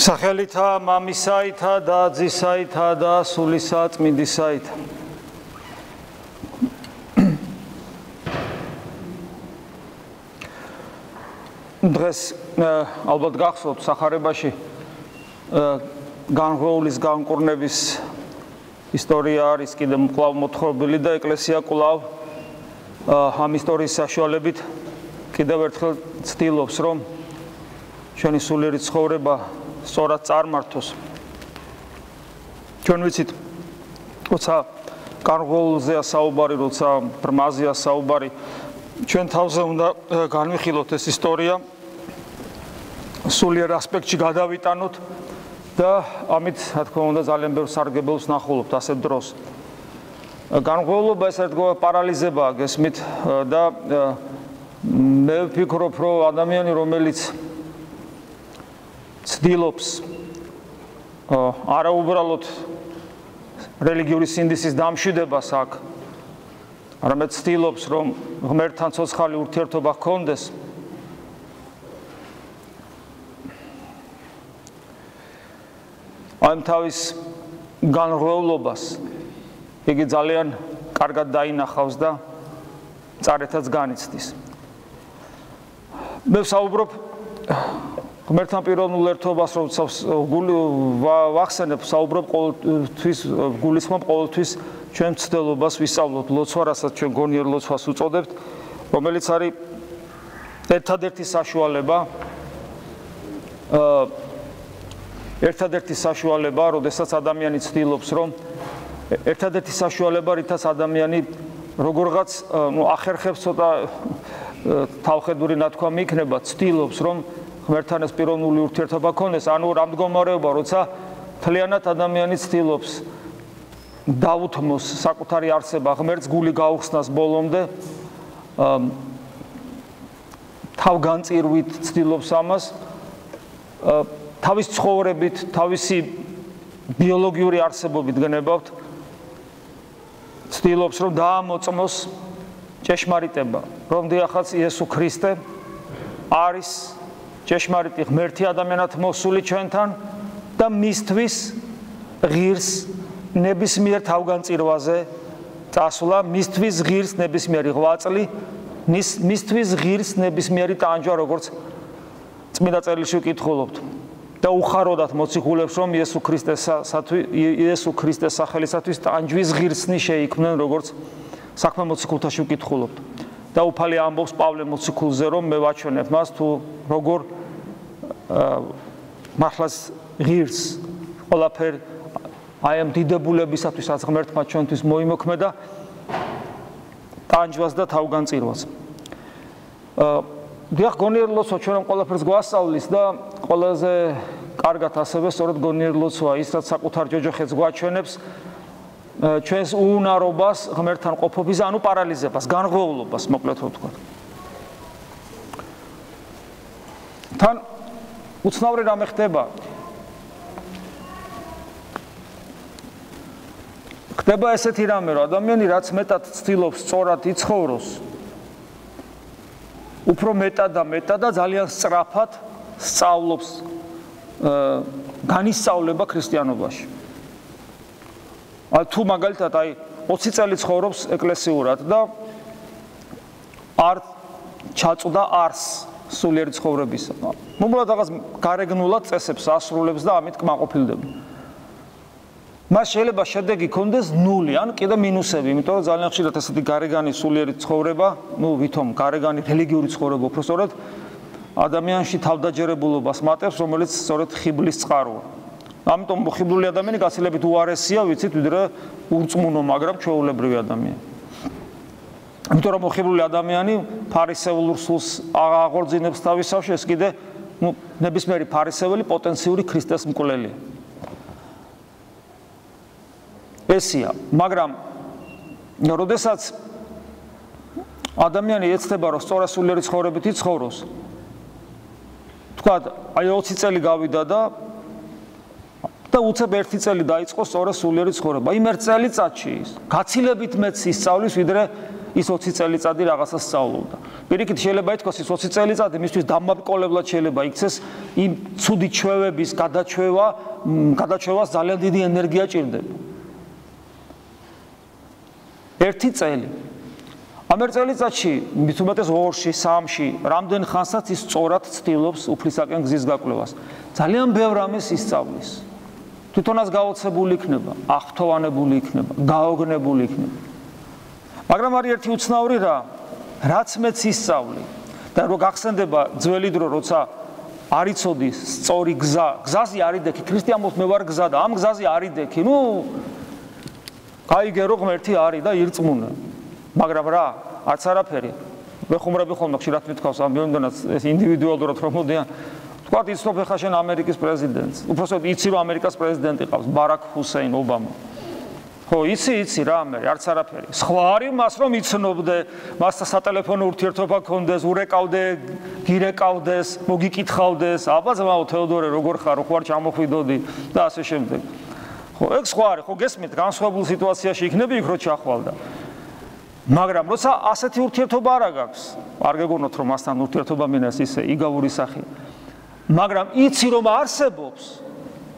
სახელითა მამისაითა და ძისაითა და სულისა წმინდისაითა. დღეს ალბათ გახსოვთ სახარებაში განღვეულის განკურნების ისტორია არის კიდე კვლავ მოთხრობილი და ეკლესია კვლავ ამ ისტორიის საშუალებით კიდევ ერთხელ ცდილობს რომ ჩვენი სულიერი ცხოვრება სწორად წარმართოს. ჩვენ ვიცით, როცა კარგოლზეა საუბარი, როცა ბრმაზია საუბარი, ჩვენ თავზე უნდა განვიხილოთ ეს ისტორია სულიერ ასპექტში გადავიტანოთ და ამით, რა თქმა უნდა, ძალიან ბევრ სარგებელს ნახულობთ ასეთ დროს. განღვეულობა ეს ერთგვარ პარალიზებაა გესმით და მე ვფიქრობ, რომ ადამიანი, რომელიც ცდილობს არა უბრალოდ რელიგიური სინდისის დამშვიდებას აქ არამედ ცდილობს რომ ღმერთთან ცოცხალი ურთიერთობა ჰქონდეს. ამ თავის განრღვეულობას იგი ძალიან კარგად დაინახავს და წარეთაც განიცდის. მე ვსაუბრობ ღმერთთან პიროვნულ ერთობას რომ გული ვახსენებ საუბრობ ყოველთვის გულისხმობ ყოველთვის ჩვენ ცდელობას ვისწავლოთ ლოცვა რასაც ჩვენ გონიერ ლოცვას უწოდებთ რომელიც არის ერთადერთი საშუალება ერთადერთი საშუალება როდესაც ადამიანი ცდილობს რომ ერთადერთი საშუალება რითაც ადამიანი როგორღაც ნუ ახერხებს ცოტა თავხედური ნათქვამი იქნება ცდილობს რომ ღმერთთან ეს პიროვნული ურთიერთობა ქონდეს, ანუ რამ მდგომარეობა, როცა თლიანად ადამიანი ცდილობს დაუთმოს საკუთარი არსება ღმერთს გული გაუხსნას ბოლომდე თავგანწირვით ცდილობს ამას თავის ცხოვრებით, თავისი ბიოლოგიური არსებობით გნებავთ ცდილობს რომ დაამოწმოს ჭეშმარიტება, რომ დიახაც იესო ქრისტე არის ჭეშმარიტი ღმერთი ადამიანად მოსული ჩვენთან და მისთვის ღირს ნებისმიერ თავგანწირვაზე წასვლა, მისთვის ღირს ნებისმიერი ღვაწლი, მისთვის ღირს ნებისმიერი ტანჯვა, როგორც წმინდა წერილში ვკითხულობთ. და უხაროდათ მოციქულებს, რომ იესო ქრისტესათვის იესო ქრისტეს სახელისათვის ტანჯვის ღირსნი შეიქმნენ, როგორც საქმე მოციქულთაში ვკითხულობთ. და უფალი ამბობს პავლე მოციქულზე, რომ მე ვაჩვენებ მას თუ როგორ მართლაც ღირს ყველაფერ აი ამ დიდებულებისათვის რაც ღმერთმა ჩვენთვის მოიმოქმედა ტანჯვას და თავგანწირვას. აა დიახ გონიერლოცვა ჩვენ ამ ყველაფერს გვასწავლის და ყველაზე კარგად ასევე სწორედ გონიერლოცვა ის რაც საკუთარ ჯოჯოხეთს გვაჩვენებს ჩვენს უუნარობას ღმერთთან ყოფობის ანუ პარალიზებას, განღვეულობას, მოკლედ ვთქვა. თან უცნაური რამე ხდება. ხდება ესეთი რამე, რომ ადამიანი რაც მეტად ცდილობს სწორად იცხოვროს, უფრო მეტად და მეტად და ძალიან სწრაფად სწავლობს განისწავლება ქრისტიანობაში. აი თუ მაგალითად აი 20 წელი ცხოვრობს ეკლესიურად და არ ჩაწვდა არს სულიერი ცხოვრებისა. მომულად რაღაც გარეგნულად წესებს ასრულებს და ამით კმაყოფილდება. მას შეიძლება შედეგი კონდეს ნული, ან კიდე მინუსები, იმიტომ რომ ძალიან ხშირად ესეთი გარეგანი სულიერი ცხოვრება, ну, ვითომ გარეგანი რელიგიური ცხოვრება უბრალოდ ადამიანში თავდაჯერებულობას მატებს, რომელიც სწორედ ხიბლის წყაროა. ამიტომ ხიბლული ადამიანი გაცილებით უარესია, ვიცით, ვიდრე ურწმუნო, მაგრამ ჩვეულებრივი ადამიანი. იმიტომ რომ მოხიბლული ადამიანი ფარისეულურ სულს აღორძინებს თავისავში ეს კიდე ну ნებისმიერი ფარისეველი პოტენციური ქრისტეს მკვლელია. ესია მაგრამ როდესაც ადამიანი ეცდება რომ სწორასულიერი ცხოვრებით იცხოვროს თქვა აი 20 წელი გავიდა და და უცებ ერთი წელი დაიწყო სწორასულიერი ცხოვრება. იმ ერთ წელიწადში გაცილებით მეც ისწავლის ვიდრე ის 20 წელიწადი რაღაცას სწავლობდა. პირიქით შეიძლება ითქვას ის 20 წელიწადი მისთვის დამაბკოლებლად შეიძლება იქცეს იმ ცუდი ჩვევების გადაჩევა, გადაჩევას ძალიან დიდი ენერგია ჭირდება. ერთი წელი ამ ერთ წელიწადში უმეტეს 2-ში, 3-ში, რამდენ ხანსაც ის სწორად ცდილობს უფლისაკენ გზის გაკვლევას. ძალიან ბევრ ამის ისწავლის. თვითონაც გაოცებული იქნება, აღფრთოვანებული იქნება, გაოგნებული იქნება. მაგრამ არის ერთი უცნაური რა, რაც მეც ისწავლი და რო გახსენდება ძველი დრო, როცა არიწოდი სწორი გზა, გზაზე არიდექი, ქრისტიანოს მე ვარ გზა და ამ გზაზე არიდექი, ნუ გაიგერო ღმერთი არის და ირწმუნა. მაგრამ რა, არც არაფერი. მე ხუმრები ხოლმე ხშირად მithქავს ამ მიმდენად ეს ინდივიდუალურად რომ მოდიან. თქვა იცნობ ხა შენ ამერიკის პრეზიდენტს. უბრალოდ იცი რომ ამერიკის პრეზიდენტი ყავს ბარაკ ჰუსეინ ობამა. ხო, იცი, იცი რა მე, არც არაფერი. სხვა არის მას რომ იცნობდე, მასთან სატელეფონო ურთიერთობა ქონდეს, ურეკავდე, გირეკავდეს, მოგიკითხავდეს, აბა ზმაო თეოდორე როგორ ხარ, ხო არ ჩამოხვიდოდი და ასე შემდეგ. ხო, ეგ სხვა არის, ხო გესმით, განსხვავებულ სიტუაციაში იქნები იქ რო ჩახვალდა. მაგრამ როცა ასეთი ურთიერთობა არა გაქვს, არ გეგონოთ რომ მასთან ურთიერთობა მინას ისე იგავური სახე. მაგრამ იცი რომ არსებობს,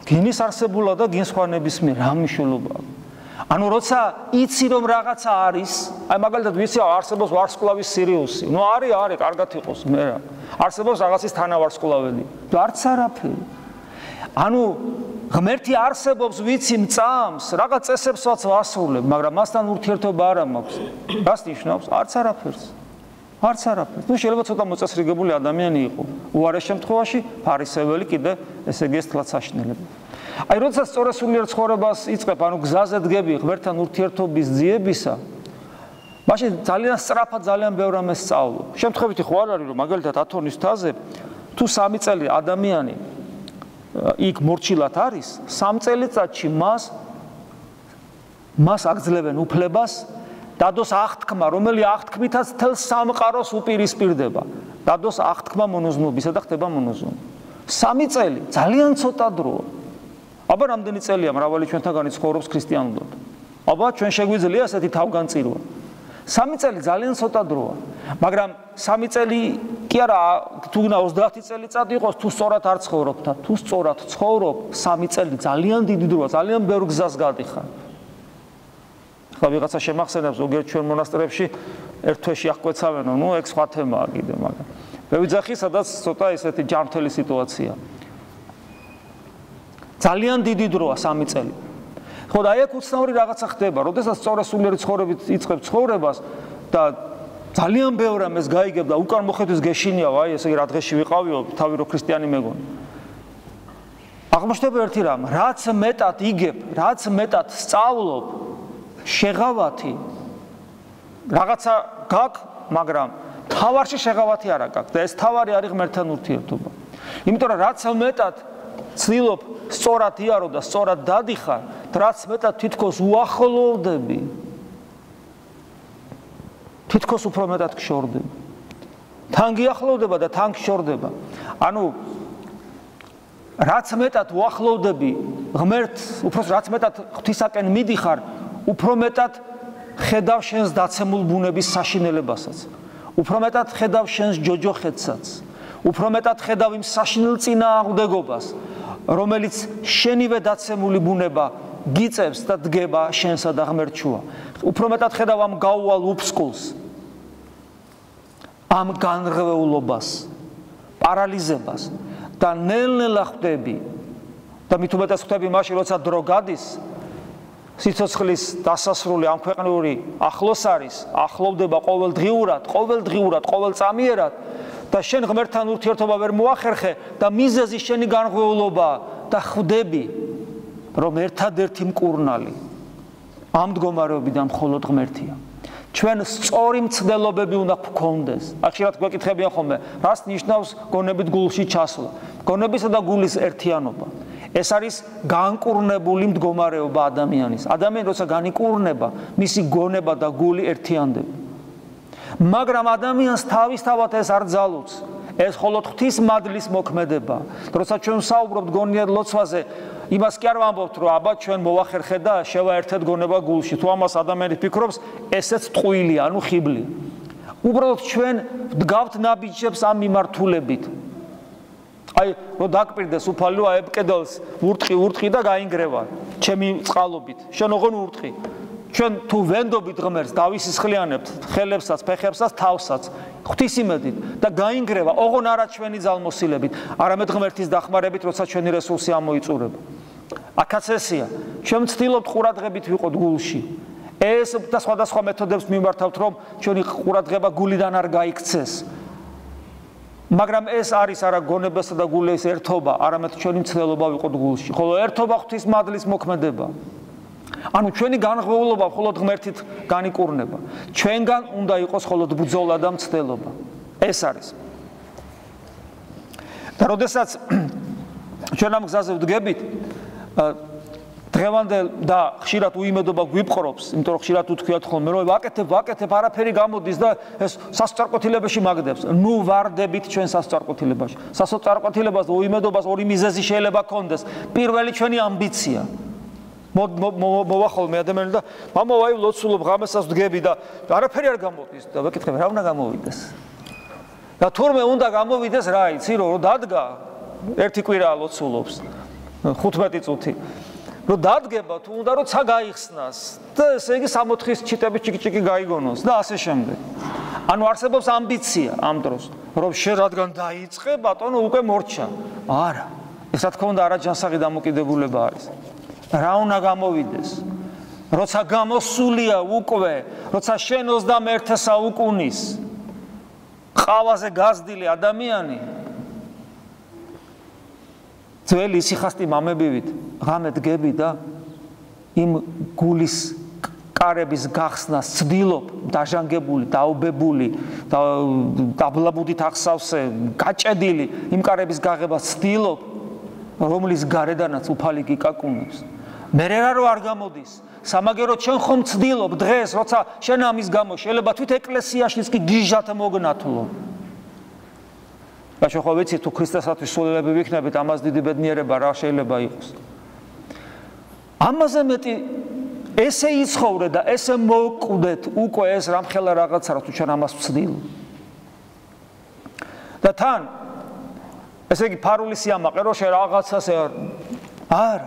გინის არსებულა და გინს ხვანების მე რა მნიშვნელობა აქვს? ანუ როცა იცი რომ რაღაცა არის, აი მაგალითად ვიცი არსებობს ვარსკვლავის სირიუსი. ნუ არის, არის, კარგად იყოს მე რა. არსებობს რაღაცის თანავარსკვლავედი. და არც არაფერი. ანუ ღმერთი არსებობს ვიცი მწამს, რაღაც წესებსაც ვასრულებ, მაგრამ მასთან ურთიერთობა არ მაქვს. რას ნიშნავს? არც არაფერს. არც არაფერს. ნუ შეიძლება ცოტა მოწესრიგებული ადამიანი იყო. უარეს შემთხვევაში ფარისეველი კიდე ესე იგი ეს თლაც აშნელება. აი როდესაც სწორესულიერ ცხოვრებას იწყებ, ანუ გზაზე დგები ღმერთთან ურთიერთობის ძიებისა, მაშინ ძალიან სწრაფად ძალიან ბევრ ამას სწავლო. შემთხვევითი ხო არ არის რომ მაგალითად ათონის თაზე თუ სამი წელი ადამიანი იქ მორჩილად არის, სამ წელიწადში მას მას აგძლებენ უფლებას დადოს აღთქმა, რომელი აღთქმითაც თელ სამყაროს უპირისპირდება. დადოს აღთქმა მონოზნობისა და ხდება მონოზნობი. სამი წელი ძალიან ცოტა დროა. აბა რამდენი წელია მრავალი ჩვენთაგანი ცხოვრობს ქრისტიანულად? აბა ჩვენ შეგვიძლია ასეთი თავგანწირვა. სამი წელი ძალიან ცოტა დროა. მაგრამ სამი წელი კი არა თუ გნა 30 წელიწადი იყოს თუ სწორად არ ცხოვრობ და თუ სწორად ცხოვრობ სამი წელი ძალიან დიდი დროა, ძალიან ბევრ გზას გადიხარ. ხა ვიღაცა შემახსენებს ზოგიერთ ჩვენ მონასტრებში ერთ თვეში აღკვეცავენო, ნუ ეგ სხვა თემაა კიდე, მაგრამ მე ვიძახი სადაც ცოტა ესეთი ჯანმრთელი სიტუაცია. ძალიან დიდი დროა სამი წელი. ხო და აი აქ უცნაური რაღაცა ხდება, როდესაც სწორესულიერი ცხოვრებით იწყებ ცხოვრებას და ძალიან ბევრ ამას გაიგებ და უკან მოხედვის გეშინიაო, აი ესე რა დღეში ვიყავიო, თავი რო ქრისტიანი მეგონი. აღმოჩნდება ერთი რამ, რაც მეტად იგებ, რაც მეტად სწავლობ, შეღავათი რაღაცა გაკ, მაგრამ თავარში შეღავათი არა გაკ და ეს თავარი არის ღმერთთან ურთიერთობა. იმიტომ რომ რაც მეტად ცდილობ სწორად იარო და სწორად დადიხარ, რაც მეტად თითქოს უახლოვდები. თითქოს უფრო მეტად გშორდება. თან გიახლოვდება და თან გშორდება. ანუ რაც მეტად უახლოვდები ღმერთს, უფრო რაც მეტად ღვთისაკენ მიდიხარ, უფრო მეტად ხედავ შენს დაცემულ ბუნების საშინელებასაც. უფრო მეტად ხედავ შენს ჯოჯოხეთსაც. უფრო მეტად ხედავ იმ საშინელ წინააღმდეგობას, რომელიც შენივე დაცემული ბუნება გიწევს და დგება შენსა და ღმერთშუა. უფრო მეტად ხედავ ამ გაუვალ უფსკულს. ამ განრღვეულობას, პარალიზებას და ნელ-ნელა ხვდები და უმეტეს ხვდები მაშინ, როცა დრო გადის, სიცოცხლის დასასრული ამ ქვეყნიური ახლოს არის, ახლოვდება ყოველდღიურად, ყოველდღიურად, ყოველწამიერად და შენ ღმერთთან ურთიერთობა ვერ მოახერხე და მიზეზი შენი განღვეულობა და ხვდები რომ ერთადერთი მკურნალი ამ მდგომარეობიდან მხოლოდ ღმერთია. ჩვენ სწორი მცდელობები უნდა გქონდეს. ახშირად გვეკითხებიან ხოლმე, რას ნიშნავს გონებით გულში ჩასვლა? გონებისა და გულის ერთიანობა. ეს არის განკურნებული მდგომარეობა ადამიანის. ადამიანი როცა განიკურნება, მისი გონება და გული ერთიანდება. მაგრამ ადამიანს თავისთავად ეს არ ძალუც. ეს მხოლოდ ღვთის მადლის მოქმედება. როცა ჩვენ საუბრობთ გონიერ ლოცვაზე, იმას კი არ ვამბობთ, რომ აბა ჩვენ მოვახერხეთ და შევაერთეთ გონება გულში. თუ ამას ადამიანი ფიქრობს, ესეც ტყუილი, ანუ ხიბლი. უბრალოდ ჩვენ დგავთ ნაბიჯებს ამ მიმართულებით. აი, რომ დაკპირდეს უფალო აებკედელს, ურტყი, ურტყი და გაინგრევა. ჩემი წყალობით. შენ ოღონ ურტყი. ჩვენ თუ ვენდობით ღმერთს დავისისხლიანებთ ხელებსაც, ფეხებსაც, თავსაც, ღვთისმედით და გაინგრევა, ოღონ არა ჩვენი ძალმოსილებით, არამედ ღმერთის დახმარებით, როცა ჩვენი რესურსი ამოიწურება. აქაც ესია. ჩვენ ვცდილობთ ყურადღებით ვიყოთ გულში. ეს და სხვადასხვა მეთოდებს მიმართავთ, რომ ჩვენი ყურადღება გულიდან არ გაიქცეს. მაგრამ ეს არის არა გონებასა და გულის ერთობა, არამედ ჩვენი მცდელობა ვიყოთ გულში. ხოლო ერთობა ღვთის მადლის მოქმედება. ანუ ჩვენი განღვეულობა მხოლოდ ღმერთით განიკურნება. ჩვენგან უნდა იყოს მხოლოდ ბრძოლა და მცდელობა. ეს არის. და როდესაც ჩვენ ამ გზაზე ვდგებით, დღევანდელ და ხშირად უიმედობა გვიპყრობს, იმიტომ რომ ხშირად უთქვიათ ხოლმე, რომ ვაკეთებ, ვაკეთებ, არაფერი გამოდის და ეს სასწარკვეთილებაში მაგდებს. ნუ ვარდებით ჩვენ სასწარკვეთილებაში. სასწარკვეთილებას და უიმედობას ორი მიზეზი შეიძლება კონდეს. პირველი ჩვენი ამბიცია. მოვახოლ მე ადამიანი და მამა ვაი ლოცულობ ღამესას ვდგები და არაფერი არ გამოდის და ვეკითხებ რა უნდა გამოვიდეს. და თურმე უნდა გამოვიდეს რა იცი რომ დადგა ერთი კვირა ლოცულობს 15 წუთი. რომ დადგება თუ უნდა რომ ცა გაიხსნას და ესე იგი 64-ის ჩიტები ჩიკ-ჩიკი გაიგონოს და ასე შემდეგ. ანუ არსებობს ამბიცია ამ დროს, რომ შენ რადგან დაიწყე, ბატონო უკვე მორჩა. არა. ეს რა თქმა უნდა არაჯანსაღი დამოკიდებულება არის. რა უნდა გამოვიდეს? როცა გამოსულია უკვე, როცა შენ 21-ისა უკუნის ყავაზე გაზდილი ადამიანი ძველი სიხასტი მამებივით ღამე დგები და იმ გულის კარების გახსნას ცდილობ დაჟანგებული, დაუბებული და დაბლაბუდით ახსავსე, გაჭედილი იმ კარების გაღებას ცდილობ რომლის გარედანაც უფალი გიკაკუნებს. მე რა რო არ გამოდის? სამაგერო ჩვენ ხომ ცდილობ დღეს როცა შენ ამის გამო შეიძლება თვით ეკლესიაშიც კი გიჟათ მოგნათლო და შეხო ვიცი თუ ქრისტესათვის სულელები ვიქნებით ამას დიდი ბედნიერება რა შეიძლება იყოს? ამაზე მეტი ესე იცხოვრე და ესე მოკვდეთ უკვე ეს რამხელა რაღაცა რა თუ ჩვენ ამას ვცდილ. და თან ესე იგი ფარული სიამაყე რო შე რაღაცას არ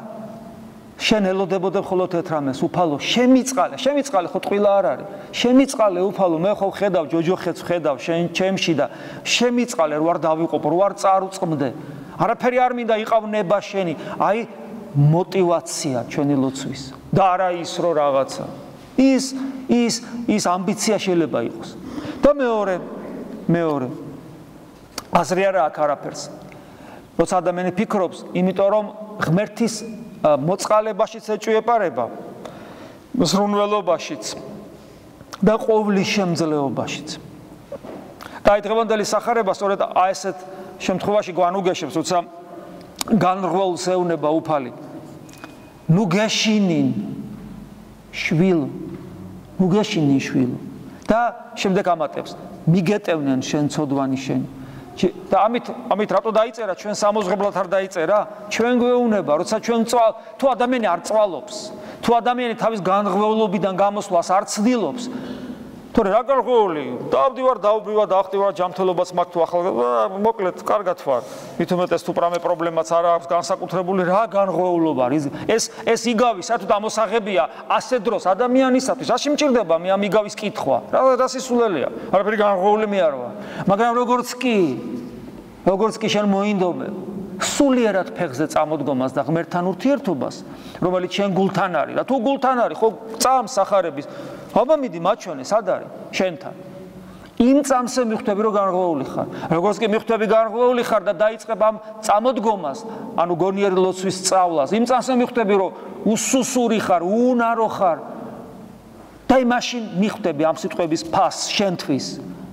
შენ ელოდებოდე მხოლოდ ერთ რამეს, უფალო, შემიწყალე, შემიწყალე ხო ტყვილა არ არის. შემიწყალე უფალო, მე ხო ხედავ ჯოჯოხეთს, ხედავ შენ ჩემში და შემიწყალე, რო არ დავიყოფ, რო არ წარუწმდე. არაფერი არ მინდა იყავნება შენი. აი мотивация ჩვენი ლოცვის და არა ის რო რაღაცა. ის ის ის ამბიცია შეიძლება იყოს. და მეორე მეორე აზრი არა აქ არაფერს. როცა ადამიანი ფიქრობს, იმიტომ რომ ღმერთის მოწყალებაშიც ეჭვიეპარება მსრუნველობაშიც და ყოვლის შემძლეობაშიც. და აი დღევანდელი სახარება სწორედ აი ესეთ შემთხვევაში გვანუგეშებს როცა განრღვეულს ეუნება უფალი. ნუ გეშინინ შვილ ნუ გეშინინ შვილ. და შემდეგ ამატებს. მიგეტევნენ შენ ცოდვანი შენი და ამით ამით რატო დაიწერა? ჩვენ სამოზღებლად არ დაიწერა? ჩვენ გვეუნება როცა ჩვენ წვალ თუ ადამიანი არ წვალობს თუ ადამიანი თავის განღრევლობიდან გამოსვლას არ ცდილობს თორე რა გარღვეული დავდივარ დავბივა დავხტივარ ჯამთელობას მაგ თუ ახალ მოკლედ კარგად ვარ. მით უმეტეს თუ პრამე პრობლემაც არ აქვს განსაკუთრებული რა განღვეულობა არის? ეს ეს იგავი საერთოდ ამოსაღებია ასე დროს ადამიანისათვის. რა შემჭირდება მე ამ იგავის კითხვა? რა რა სისულელია? არაფერი განღვეული მე არ ვარ. მაგრამ როგორც კი როგორც კი შენ მოინდომებ სულიერად ფეხზე წამოდგომას და ღმერთთან ურთიერთობას, რომელიც შენ გულთან არის. და თუ გულთან არის, ხო წამ სახარების. აბა მიდი მაჩვენე, სად არის? შენთან. იმ წამსე მიხვდები რომ განღვეული ხარ. როგორც კი მიხვდები განღვეული ხარ და დაიწყებ ამ წამოდგომას, ანუ გონიერი ლოცვის სწავლას, იმ წამსე მიხვდები რომ უსუსური ხარ, უნარო ხარ. და იმაში მიხვდები ამ სიტყვების ფას შენთვის.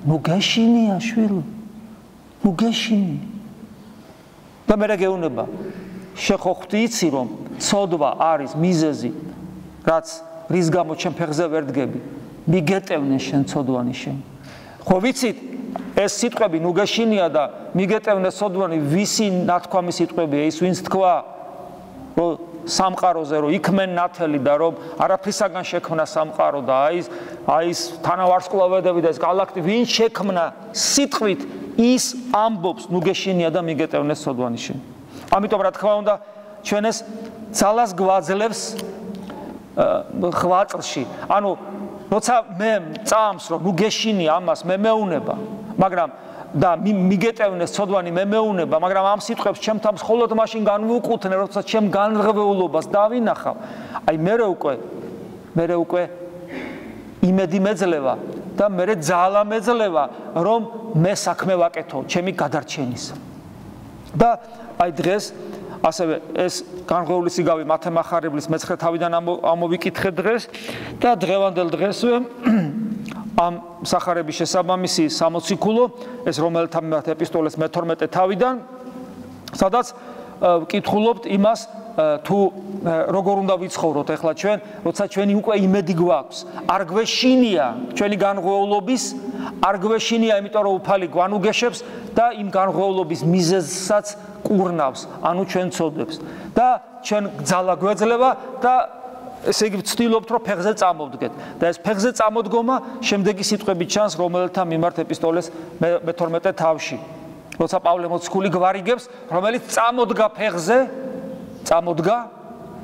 ნუ გეშინია შვილო. ნუ გეშინია. და მე რა გეუბნება შეხოხთი იცი რომ ცოდვა არის მიზეზი რაც რის გამო ჩემ ფეხზე ვერ დგები. მიგეტევნე შენ ცოდვანი შენ. ხო ვიცით ეს სიტყვები ნუგაშინია და მიგეტევნე ცოდვანი ვისი ნათქვამი სიტყვებია ის ვინც თქვა რომ სამყაროზე რომ იქმენ ნათელი და რომ არაფრისაგან შექმნა სამყარო და აი აი ეს თანავარსკვლავედები და ეს galaktiki ვინ შექმნა სიტყვით ის ამბობს ნუ გეშინია და მიგეტევნეს სოდვანიში ამიტომ რა თქმა უნდა ჩვენ ეს ძალას გვაძლევს ხვაწრში ანუ როცა მე წამს რომ ნუ გეშინია ამას მე მეუნება მაგრამ და მიგეტევნეს ცოდვანი მე მეუნება, მაგრამ ამ სიტყვებს ჩემთან მხოლოდ მაშინ განვუკუთნე, როცა ჩემ განრღვეულობას დავინახავ. აი მე რო უკვე მე რო უკვე იმედი მეძლევა და მე რე ძალა მეძლევა, რომ მე საქმე ვაკეთო ჩემი გადარჩენის. და აი დღეს ასევე ეს განღვეული სიგავი მათემახარებლის მეცხრე თავიდან ამოვიკითხე დღეს და დღევანდელ დღესვე ამ სახარების შესაბამისი 60 ქულო ეს რომელთა მიმართ ეპისტოლეს მე-12 თავიდან სადაც ვკითხულობთ იმას თუ როგორ უნდა ვიცხოვროთ? ახლა ჩვენ, როცა ჩვენი უკვე იმედი გვაქვს, არ გვეშინია ჩვენი განღვეულობის, არ გვეშინია, იმიტომ რომ უფალი გვანუგეშებს და იმ განღვეულობის მიზეზსაც კურნავს, ანუ ჩვენ წოდებს და ჩვენ ძალა გვეძლება და ესე იგი ვცდილობთ რომ ფეხზე წამოვდგეთ. და ეს ფეხზე წამოდგომა შემდეგი სიტყვებით ჩანს რომელთა მიმართ ეპისტოლეს მე-12 თავში. როცა პავლე მოციქული გვარიგებს რომელიც წამოდგა ფეხზე წამოდგა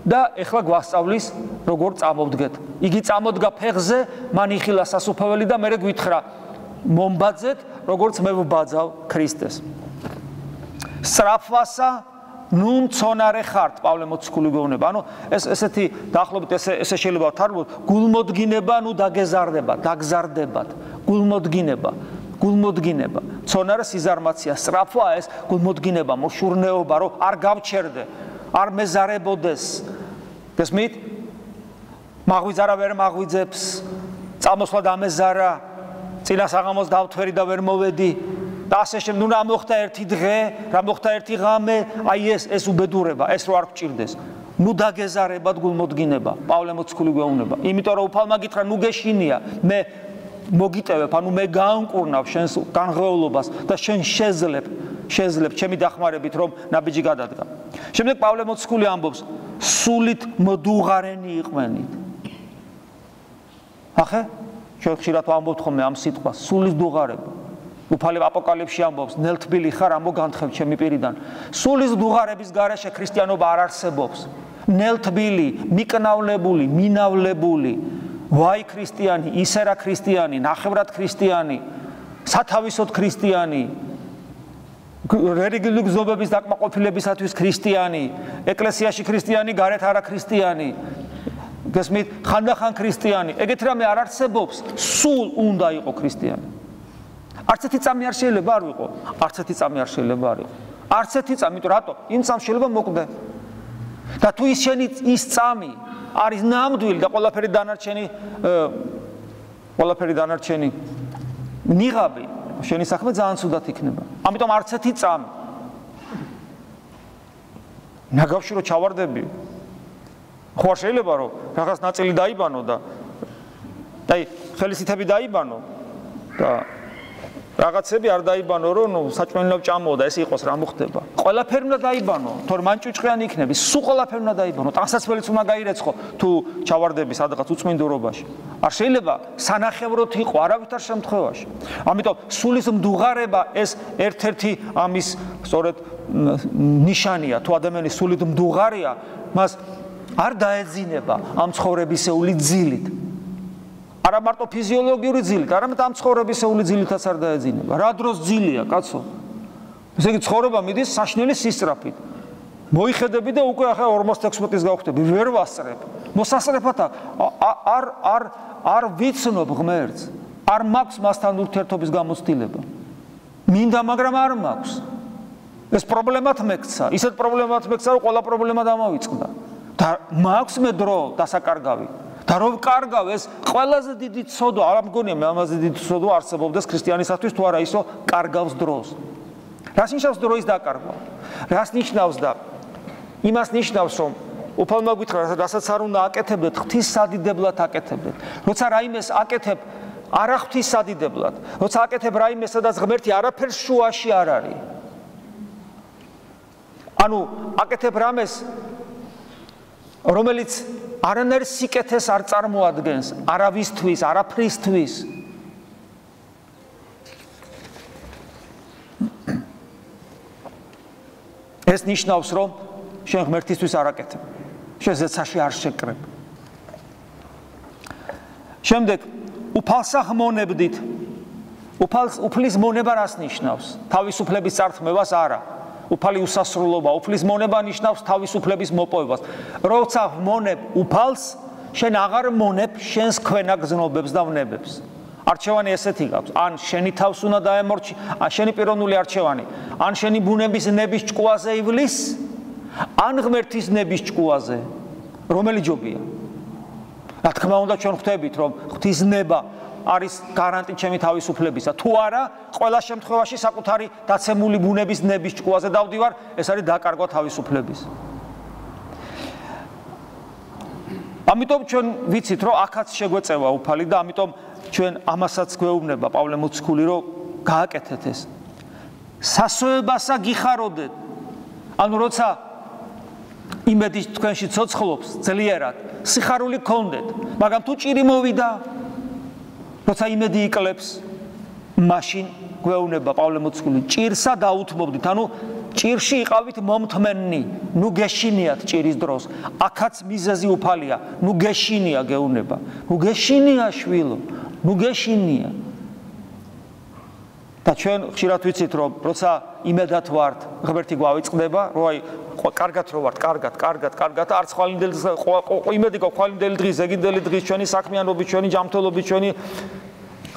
და ეხლა გვასწავლის როგორ წამოვდგეთ. იგი წამოდგა ფეხზე მან იხილა სასופველი და მე გვითხრა მომბაძეთ როგორც მე ვბაძავ ქრისტეს სრაფვასა ნუ მწონარე ხართ პავლე მოციქული გეუბნება ანუ ეს ესეთი დაახლოებით ესე ესე შეიძლება თარგმნოთ გულმოდგინება ნუ დაგეზარდება დაგზარდებათ. გულმოდგინება გულმოდგინება. მწონარე სიზარმაცია სრაფვა ეს გულმოდგინება მოშურნეობა რომ არ გავჩერდე არ მეზარებოდეს. გესმით? მაღვიძარა ვერ მაღვიძებს წამოსვლა დამეზარა წინა საღამოს დავთვერი და ვერ მოვედი. და ასე შემდეგ, ნუ რა მოხდა ერთი დღე, რა მოხდა ერთი ღამე, აი ეს ეს უბედურება, ეს რო არ გჭირდეს. ნუ დაგეზარებად გულმოდგინება, პავლე მოციქული გვეუბნება. იმიტომ რომ უფალმა გითხრა, ნუ გეშინია, მე მოგიტევებ, ანუ მე გაანკურნავ შენს განღრეულობას და შენ შეძლებ, შეძლებ ჩემი დახმარებით რომ ნაბიჯი გადადგა. შემდეგ პავლე მოციქული ამბობს, სულით მდუღარენი იყვენით. ახე, ჩვენ ხშირად ვამბობთ ხოლმე ამ სიტყვას, სულით მდუღარება. უფალი აპოკალიფში ამბობს ნელთბილი ხარ ამო განთხევ ჩემი პირიდან სულის დუღარების garaშე ქრისტიანობა არ არსებობს ნელთბილი მიკნავლებული მინავლებული ვაი ქრისტიანი ისე რა ქრისტიანი ნახევრად ქრისტიანი სათავისოდ ქრისტიანი რელიგიური გზობების დაკმაყოფილებისათვის ქრისტიანი ეკლესიაში ქრისტიანი გარეთ არა ქრისტიანი გესმით ხანდახან ქრისტიანი ეგეთ რამე არ არსებობს სულ უნდა იყო ქრისტიანი არც ერთი წამი არ შეიძლება არ ვიყო. არც ერთი წამი არ შეიძლება არ იყო. არც ერთი წამი, იმიტომ რატო? იმ წამს შეიძლება მოკვდე. და თუ ის შენი ის წამი არის ნამდვილი და ყველაფერი დანარჩენი ყველაფერი დანარჩენი ნიღაბი, შენი საქმე ძალიან ცუდად იქნება. ამიტომ არც ერთი წამი. ნაგავში რო ჩავარდები. ხო არ შეიძლება რომ რაღაც ნაწილი დაიბანო და აი ხელისითები დაიბანო და რაღაცები არ დაიბანო რომ ნუ საჭმელნავ ჭამო და ეს იყოს რა მოხდება? ყველაფერი უნდა დაიბანო. თორე მან ჭუჭყიანი იქნები. სულ ყველაფერი უნდა დაიბანო. ტანსაცმელიც უნდა გაირეცხო თუ ჩავარდები სადღაც უწმინდურობაში. არ შეიძლება სანახევროთ იყო არავითარ შემთხვევაში. ამიტომ სულის მდუღარება ეს ერთ-ერთი ამის სწორედ ნიშანია. თუ ადამიანი სულით მდუღარია მას არ დაეძინება ამ ცხოვრებისეული ძილით არა მარტო ფიზიოლოგიური ძილით, არამედ ამ ცხოვრებისეული ძილითაც არ დაეძინება. რა დროს ძილია, კაცო? ესე იგი ცხოვრება მიდის საშნელი სისწრაფით. მოიხედები და უკვე ახლა 46-ის გავხდები, ვერ ვასწრებ. მოსასწრებათა არ არ არ ვიცნობ ღმერთს. არ მაქვს მასთან ურთიერთობის გამოცდილება. მინდა, მაგრამ არ მაქვს. ეს პრობლემათ მექცა, ისეთ პრობლემათ მექცა, რომ ყველა პრობლემა დამავიწყდა. და მაქვს მე დრო დასაკარგავი. და რომ კარგავ ეს ყველაზე დიდი ცოდვა, არ მგონია მე ამაზე დიდი ცოდვა არსებობდეს ქრისტიანისათვის თუ არა ისო კარგავს დროს. რას ნიშნავს დროის დაკარგვა? რას ნიშნავს და იმას ნიშნავს რომ უფალმა გითხრა რასაც არ უნდა აკეთებდეთ, ღვთის სადიდებლად აკეთებდეთ. როცა რაიმეს აკეთებ არა ღვთის სადიდებლად, როცა აკეთებ რაიმეს სადაც ღმერთი არაფერს შუაში არ არის. ანუ აკეთებ რამეს რომელიც არანაირ სიკეთეს არ წარმოადგენს, არავისთვის, არაფრისთვის. ეს ნიშნავს, რომ შენ ღმერთისთვის არაკეთებ. შენ ზეცაში არ შეკრებ. შემდეგ უფალსა ხმონებდით. უფალს უფლის მონება რას ნიშნავს? თავისუფლების წარქმევას არა. უფალი უსასრულობა, უფლის მონება ნიშნავს თავისუფლების მოპოვებას. როცა მონებ უფალს, შენ აღარ მონებ შენს ქვენა გზნობებს და ვნებებს. არჩევანი ესეთი გაქვს: ან შენი თავს უნდა დაემორჩი, ან შენი პიროვნული არჩევანი, ან შენი ბუნების ნების ჭკუაზე ივლის, ან ღმერთის ნების ჭკუაზე. რომელი ჯობია? რა თქმა უნდა, ჩვენ ხვდებით, რომ ღვთისნება არის გარანტი ჩემი თავისუფლებისა. თუ არა, ყველა შემთხვევაში საკუთარი დაცემული ბუნების ნების ჭკუაზე დავდივარ, ეს არის დაკარგვა თავისუფლების. ამიტომ ჩვენ ვიცით, რომ ახაც შეგვეწევა უფალი და ამიტომ ჩვენ ამასაც გვეუბნება პავლე მოციქული, რომ გააკეთეთ ეს. სასოებასა გიხაროდეთ. ანუ როცა იმედი თქვენში ცოცხლობს ძლიერად, სიხარული გქონდეთ, მაგრამ თუ ჭირი მოვიდა, როცა იმედი იკლებს. მაშინ გვეუბნება პავლე მოციქული ჭირსა დაუთმობდით. ანუ ჭირში იყავით მომთმენნი. ნუ გეშინიათ ჭირის დროს. აქაც მიზეზი უფალია. ნუ გეშინია გეუბნება. ნუ გეშინია შვილო. ნუ გეშინია და ჩვენ ხშირად ვიცით რომ როცა იმედად ვართ ღმერთი გვავიწყდება რომ აი კარგად რო ვართ კარგად კარგად კარგად არც ხვალინდელი იმედი გქო ხვალინდელი დღის ეგინდელი დღის ჩვენი საქმიანობით ჩვენი ჯანმრთელობით ჩვენი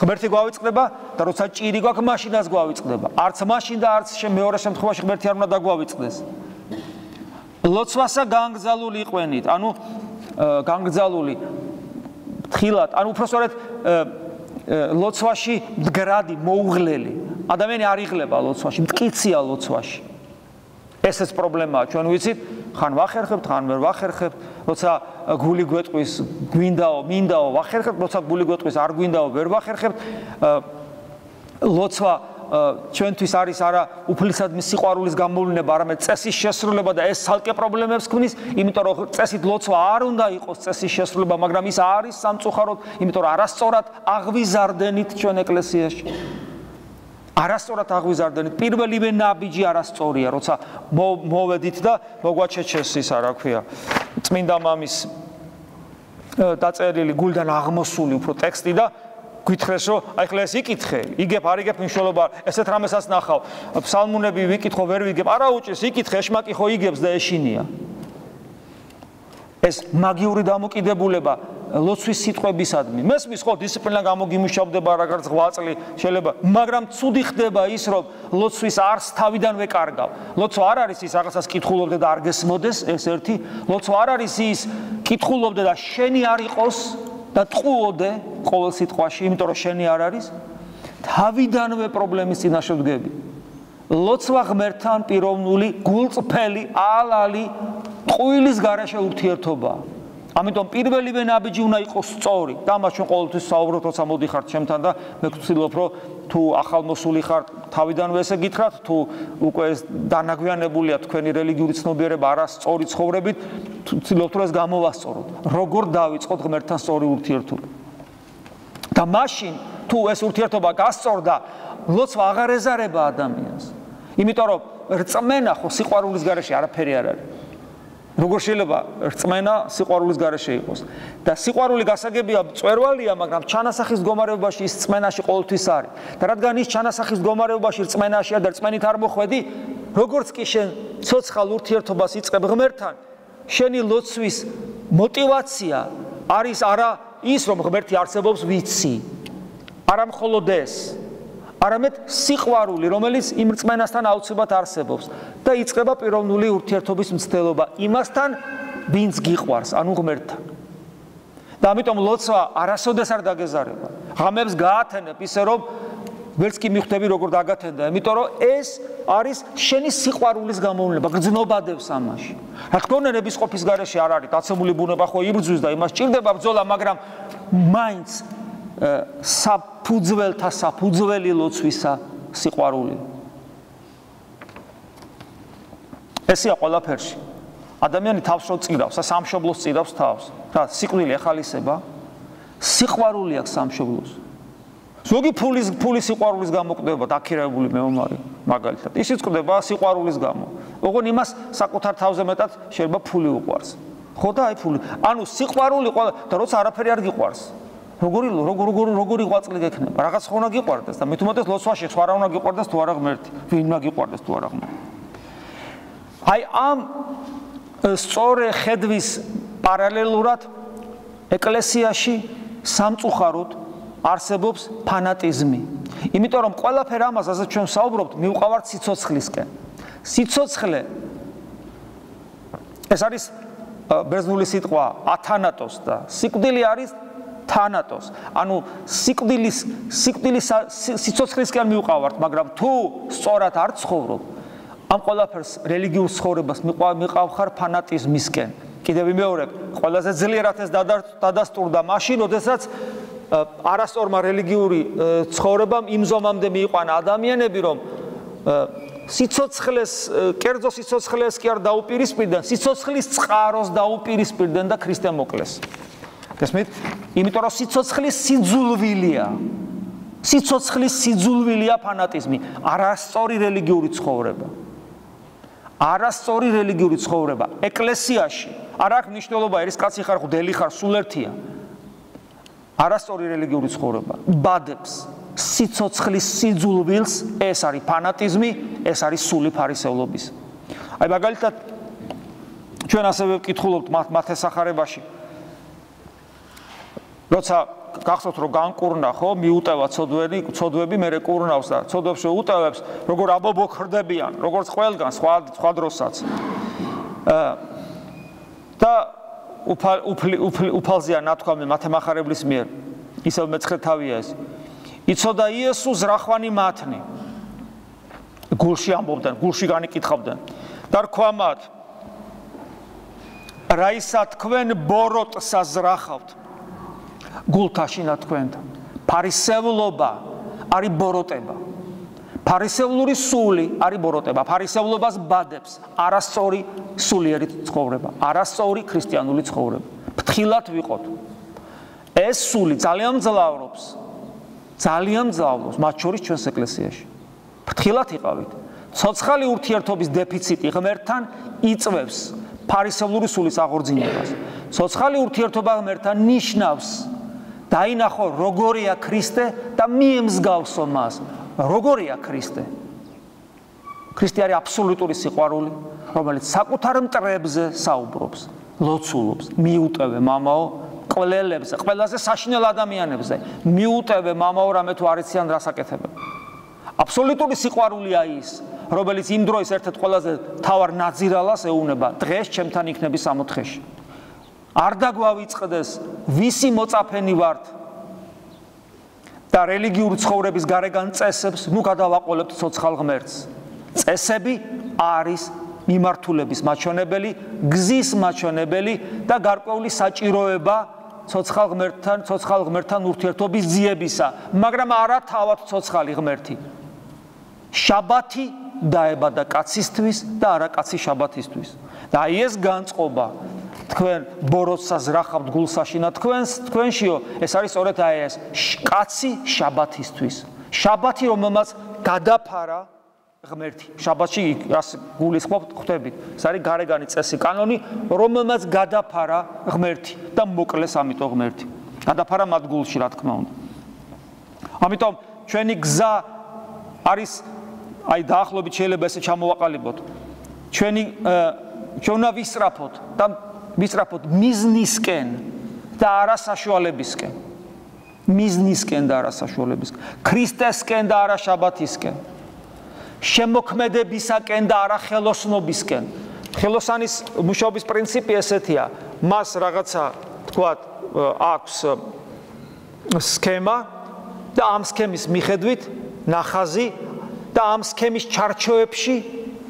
ღმერთი გვავიწყდება და როცა ჭირი გვაქვს მაშინაც გვავიწყდება. არც მაშინ და არც მეორე შემთხვევაში ღმერთი არ უნდა დაგვავიწყდეს. ლოცვასა განგზალული იყვენით. ანუ განგზალული თხილად ანუ უბრალოდ ლოცვაში მდგრადი, მოუღლელი. ადამიანი არ იღლება ლოცვაში, მткиცია ლოცვაში. ეს ეს პრობლემაა, ჩვენ ვიცით, ხან ვახერხებთ, ხან ვერ ვახერხებთ, როცა გული გვეტყვის, გვინდაო, მინდაო, ვახერხებთ, როცა გული გვეტყვის, არ გვინდაო, ვერ ვახერხებთ. ლოცვა ჩვენთვის არის არა უფლისადმი სიყვარულის გამოვლენა, არამედ წესის შესრულება და ეს ცალკე პრობლემებს ქმნის, იმიტომ რომ წესით ლოცვა არ უნდა იყოს წესის შესრულება, მაგრამ ის არის სამწუხაროდ, იმიტომ რომ არასწორად აღვიზარდენით ჩვენ ეკლესიაში. არასწორად აღვიზარდენით. პირველივე ნაბიჯი არასწორია, როცა მოვედით და მოგვაჩეჩეს ისა, რა ქვია, წმინდა მამის დაწერილი გულდან აღმოსული უფრო ტექსტი და გითხრეს რომ აი ხლა ეს იკითხე, იგებ არ იგებ მნიშვნელობა, ესეთ რამესაც ნახავ. ფსალმუნები ვიკითხო, ვერ ვიგებ, არა უჭირს, იკითხე, ეშმაკი ხო იგებს და ეშინია. ეს მაგიური დამოკიდებულება ლოცვის სიტყვებისადმი. მესმის ხო დისციპლინა გამოგიმუშავდება რაღაც ღვაწლი შეიძლება, მაგრამ ცუდი ხდება ის, რომ ლოცვის არს თავიდანვე კარგავ. ლოცვა არ არის ის რაღაცას კითხულობდე და არ გესმოდეს, ეს ერთი. ლოცვა არ არის ის კითხულობდე და შენი არ იყოს და ტყუოდე ყოველ სიტყვაში, იმიტომ რომ შენი არ არის. თავიდანვე პრობლემის წინაშე ვდგები. ლოცვა ღმერთთან პიროვნული, გულწრფელი, ალალი, ტყუილის garaშე ურთიერთობაა. ამიტომ პირველივე ნაბიჯი უნდა იყოს სწორი. და მას ჩვენ ყოველთვის საუბრობთ, როცა მოდიხართ ჩემთან და მე ვცდილობ, რომ თუ ახალმოსული ხართ, თავიდანვე ესე გითხრათ, თუ უკვე ეს დანაგვიანებულია თქვენი რელიგიური ცნობიერება არასწორი ცხოვრებით, ვცდილობთ, რომ ეს გამოვასწოროთ. როგორ დავიწყოთ ღმერთთან სწორი ურთიერთობა? და მაშინ თუ ეს ურთიერთობა გასწორდა, ლოცვა აღარ ეზარება ადამიანს. იმიტომ რომ რწმენა ხო სიყვარულის garaში არაფერი არ არის. როგორ შეიძლება რწმენა სიყვარულის გარეშე იყოს და სიყვარული გასაგებია წვერვალია, მაგრამ ჩანასახის მდგომარეობაში ის წმენაში ყოველთვის არის. და რადგან ის ჩანასახის მდგომარეობაში რწმენაშია და რწმენით არ მოხვედი, როგორც კი შენ ცოცხალ ურთიერთობას იწყებ ღმერთთან, შენი ლოცვის мотиваცია არის არა ის, რომ ღმერთი არსებობს ვიცი. არა მხოლოდ ეს. არამედ სიყვარული, რომელიც იმ რწმენასთან აუცილებლად არსებობს და იწყება პიროვნული ურთიერთობის მცდელობა იმასთან, ვინც გიყვარს, ანუ ღმერთთან. და ამიტომ ლოცვა არასოდეს არ დაგეზარება. ღამებს გაათენებ ისე რომ ვერც კი მიხვდები როგორ დაგათენდა, იმიტომ რომ ეს არის შენი სიყვარულის გამოვლენა, გრძნობადებს ამაში. რა თქმა უნდა, ნების ყოფის garaში არ არის, დაცემული ბუნება ხო იბრძვის და იმას ჭირდება ბრძოლა, მაგრამ მაინც საფუძველთა საფუძველი ლოცვისა სიყვარული. ესეა ყველაფერში. ადამიანი თავს რო წირავს, სამშობლოს წირავს თავს. რა, სიკვდილი ახალისება? სიყვარული აქვს სამშობლოს. ზოგი ფულის ფულის სიყვარულის გამო ყდება დაქირებული მეომარი, მაგალითად. ისიც ყდება სიყვარულის გამო. ოღონ იმას საკუთარ თავზე მეტად შეიძლება ფული უყვარს. ხო და აი ფული. ანუ სიყვარული ყველა და როცა არაფერი არ გიყვარს. როგორი როგორ როგორ როგორი ღვაწლი გექნება? რაღაც ხო უნდა გიყვარდეს და მე თუ მოდეს ლოცვაში სხვა რა უნდა გიყვარდეს თუ არა ღმერთი? ვინ უნდა გიყვარდეს თუ არა ღმერთი? აი ამ სწორე ხედვის პარალელურად ეკლესიაში სამწუხაროდ არსებობს ფანატიზმი. იმიტომ რომ ყველაფერ ამას ასაც ჩვენ საუბრობთ, მიუყვავართ სიცოცხლისკენ. სიცოცხლე ეს არის ბერძნული სიტყვა ათანატოს და სიკვდილი არის თანატოს. ანუ სიკვდილის სიკვდილის სიცოცხლისკენ მიუყვავართ, მაგრამ თუ სწორად არ ცხოვრობ, ამ ყველაფერს რელიგიურ ცხოვრებას მიყავხარ ფანატიზმისკენ. კიდევ ვიმეორებ, ყველაზე ძლიერად ეს დადასტურდა მაშინ, როდესაც არასწორმა რელიგიური ცხოვრებამ იმ ზომამდე მიიყვანა ადამიანები, რომ სიცოცხლეს, კერძო სიცოცხლეს კი არ დაუპირისპირდნენ, სიცოცხლის წყაროს დაუპირისპირდნენ და ქრისტე მოკლეს. გესმით? იმიტომ რომ სიცოცხლის სიძულვილია. სიცოცხლის სიძულვილია ფანატიზმი, არასწორი რელიგიური ცხოვრება. არასწორი რელიგიური ცხოვრება ეკლესიაში არ აქვს მნიშვნელობა ერის კაცი ხარ ხდელი ხარ სულ ერთია არასწორი რელიგიური ცხოვრება ბადებს სიცოცხლის სიძულვილს ეს არის ფანატიზმი ეს არის სული ფარისევლობის აი მაგალითად ჩვენ ასევე ვკითხულობთ მათესახარებაში როცა გახსოვთ რომ განკურნა ხო მიუტევა ცოდვები ცოდვები მე რეკურნავს და ცოდვებს შეუტევებს როგორ აბობო ხრდებიან როგორც ყველგან სხვა სხვა დროსაც. და უფალზია ნათქვამი მათემახარებლის მიერ. ისევ მეცხრე თავია ეს. იცოდა იესოს რახვანი მათნი. გულში ამბობდნენ გულში განიკითხავდნენ. და რქვა მათ რაისა თქვენ ბოროტსა ზრახავთ გულთაშინა თქვენთან. ფარისევლობა არის ბოროტება. ფარისევლური სული არის ბოროტება. ფარისევლობას ბადებს არასწორი სულიერი ცხოვრება, არასწორი ქრისტიანული ცხოვრება. ფთხილად ვიყოთ. ეს სული ძალიან ძლავრობს. ძალიან ძლავრობს მათ შორის ჩვენს ეკლესიაში. ფთხილად იყავით. ცოცხალი ურთიერთობის დეფიციტი ღმერთთან იწვევს ფარისევლური სულის აღორძინებას. ცოცხალი ურთიერთობა ღმერთთან ნიშნავს დაინახო როგორია ქრისტე და მიემსგავსო მას. როგორია ქრისტე? ქრისტე არის აბსოლუტური სიყვარული, რომელიც საკუთარ მტრებზე საუბრობს, ლოცულობს, მიუტევე მამაო ყველელებზე, ყველაზე საშინელ ადამიანებზე, მიუტევე მამაო რამე თუ არიციან რასაკეთებენ. აბსოლუტური სიყვარულია ის, რომელიც იმ დროის ერთ-ერთ ყველაზე თავარ ნაძირალას ეუნება დღეს ჩემთან იქნები სამოთხეში. არ დაგვავიწყდეს ვისი მოწაფენი ვართ? და რელიგიური ცხოვრების გარეგან წესებს ნუ გადავაყოლებთ ცოცხალ ღმერთს. წესები არის მიმართულების მაჩვენებელი გზის მაჩვენებელი და გარკვეული საჭიროება ცოცხალ ღმერთთან ცოცხალ ღმერთთან ურთიერთობის ძიებისა. მაგრამ არა თავად ცოცხალი ღმერთი. შაბათი დაებადა კაცისთვის და არა კაცი შაბათისთვის. და ეს განწყობა თქვენ ბოროტსას რახავთ გულსაშინა? თქვენს თქვენშიო ეს არის სწორედ აი ეს კაცი შაბათისთვის. შაბათი რომელმაც გადაფარა ღმერთი. შაბათში რას გულისხმობთ ხვდებით. ეს არის გარეგანი წესი კანონი რომელმაც გადაფარა ღმერთი და მოკლეს ამიტომ ღმერთი. გადაფარა მათ გულში რა თქმა უნდა. ამიტომ ჩვენი გზა არის აი დაახლოებით შეიძლება ესე ჩამოვაყალიბოთ. ჩვენი ჩვენ უნდა ვისწრაფოთ და მისწრაფოთ მიზნისკენ და არა საშუალებისკენ. მიზნისკენ და არა საშუალებისკენ. ქრისტესკენ და არა შაბათისკენ. შემოქმედებისაკენ და არა ხელოსნობისკენ. ხელოსანის მუშაობის პრინციპი ესეთია. მას რაღაცა თქვათ აქვს სქემა და ამ სქემის მიხედვით ნახაზი და ამ სქემის ჩარჩოებში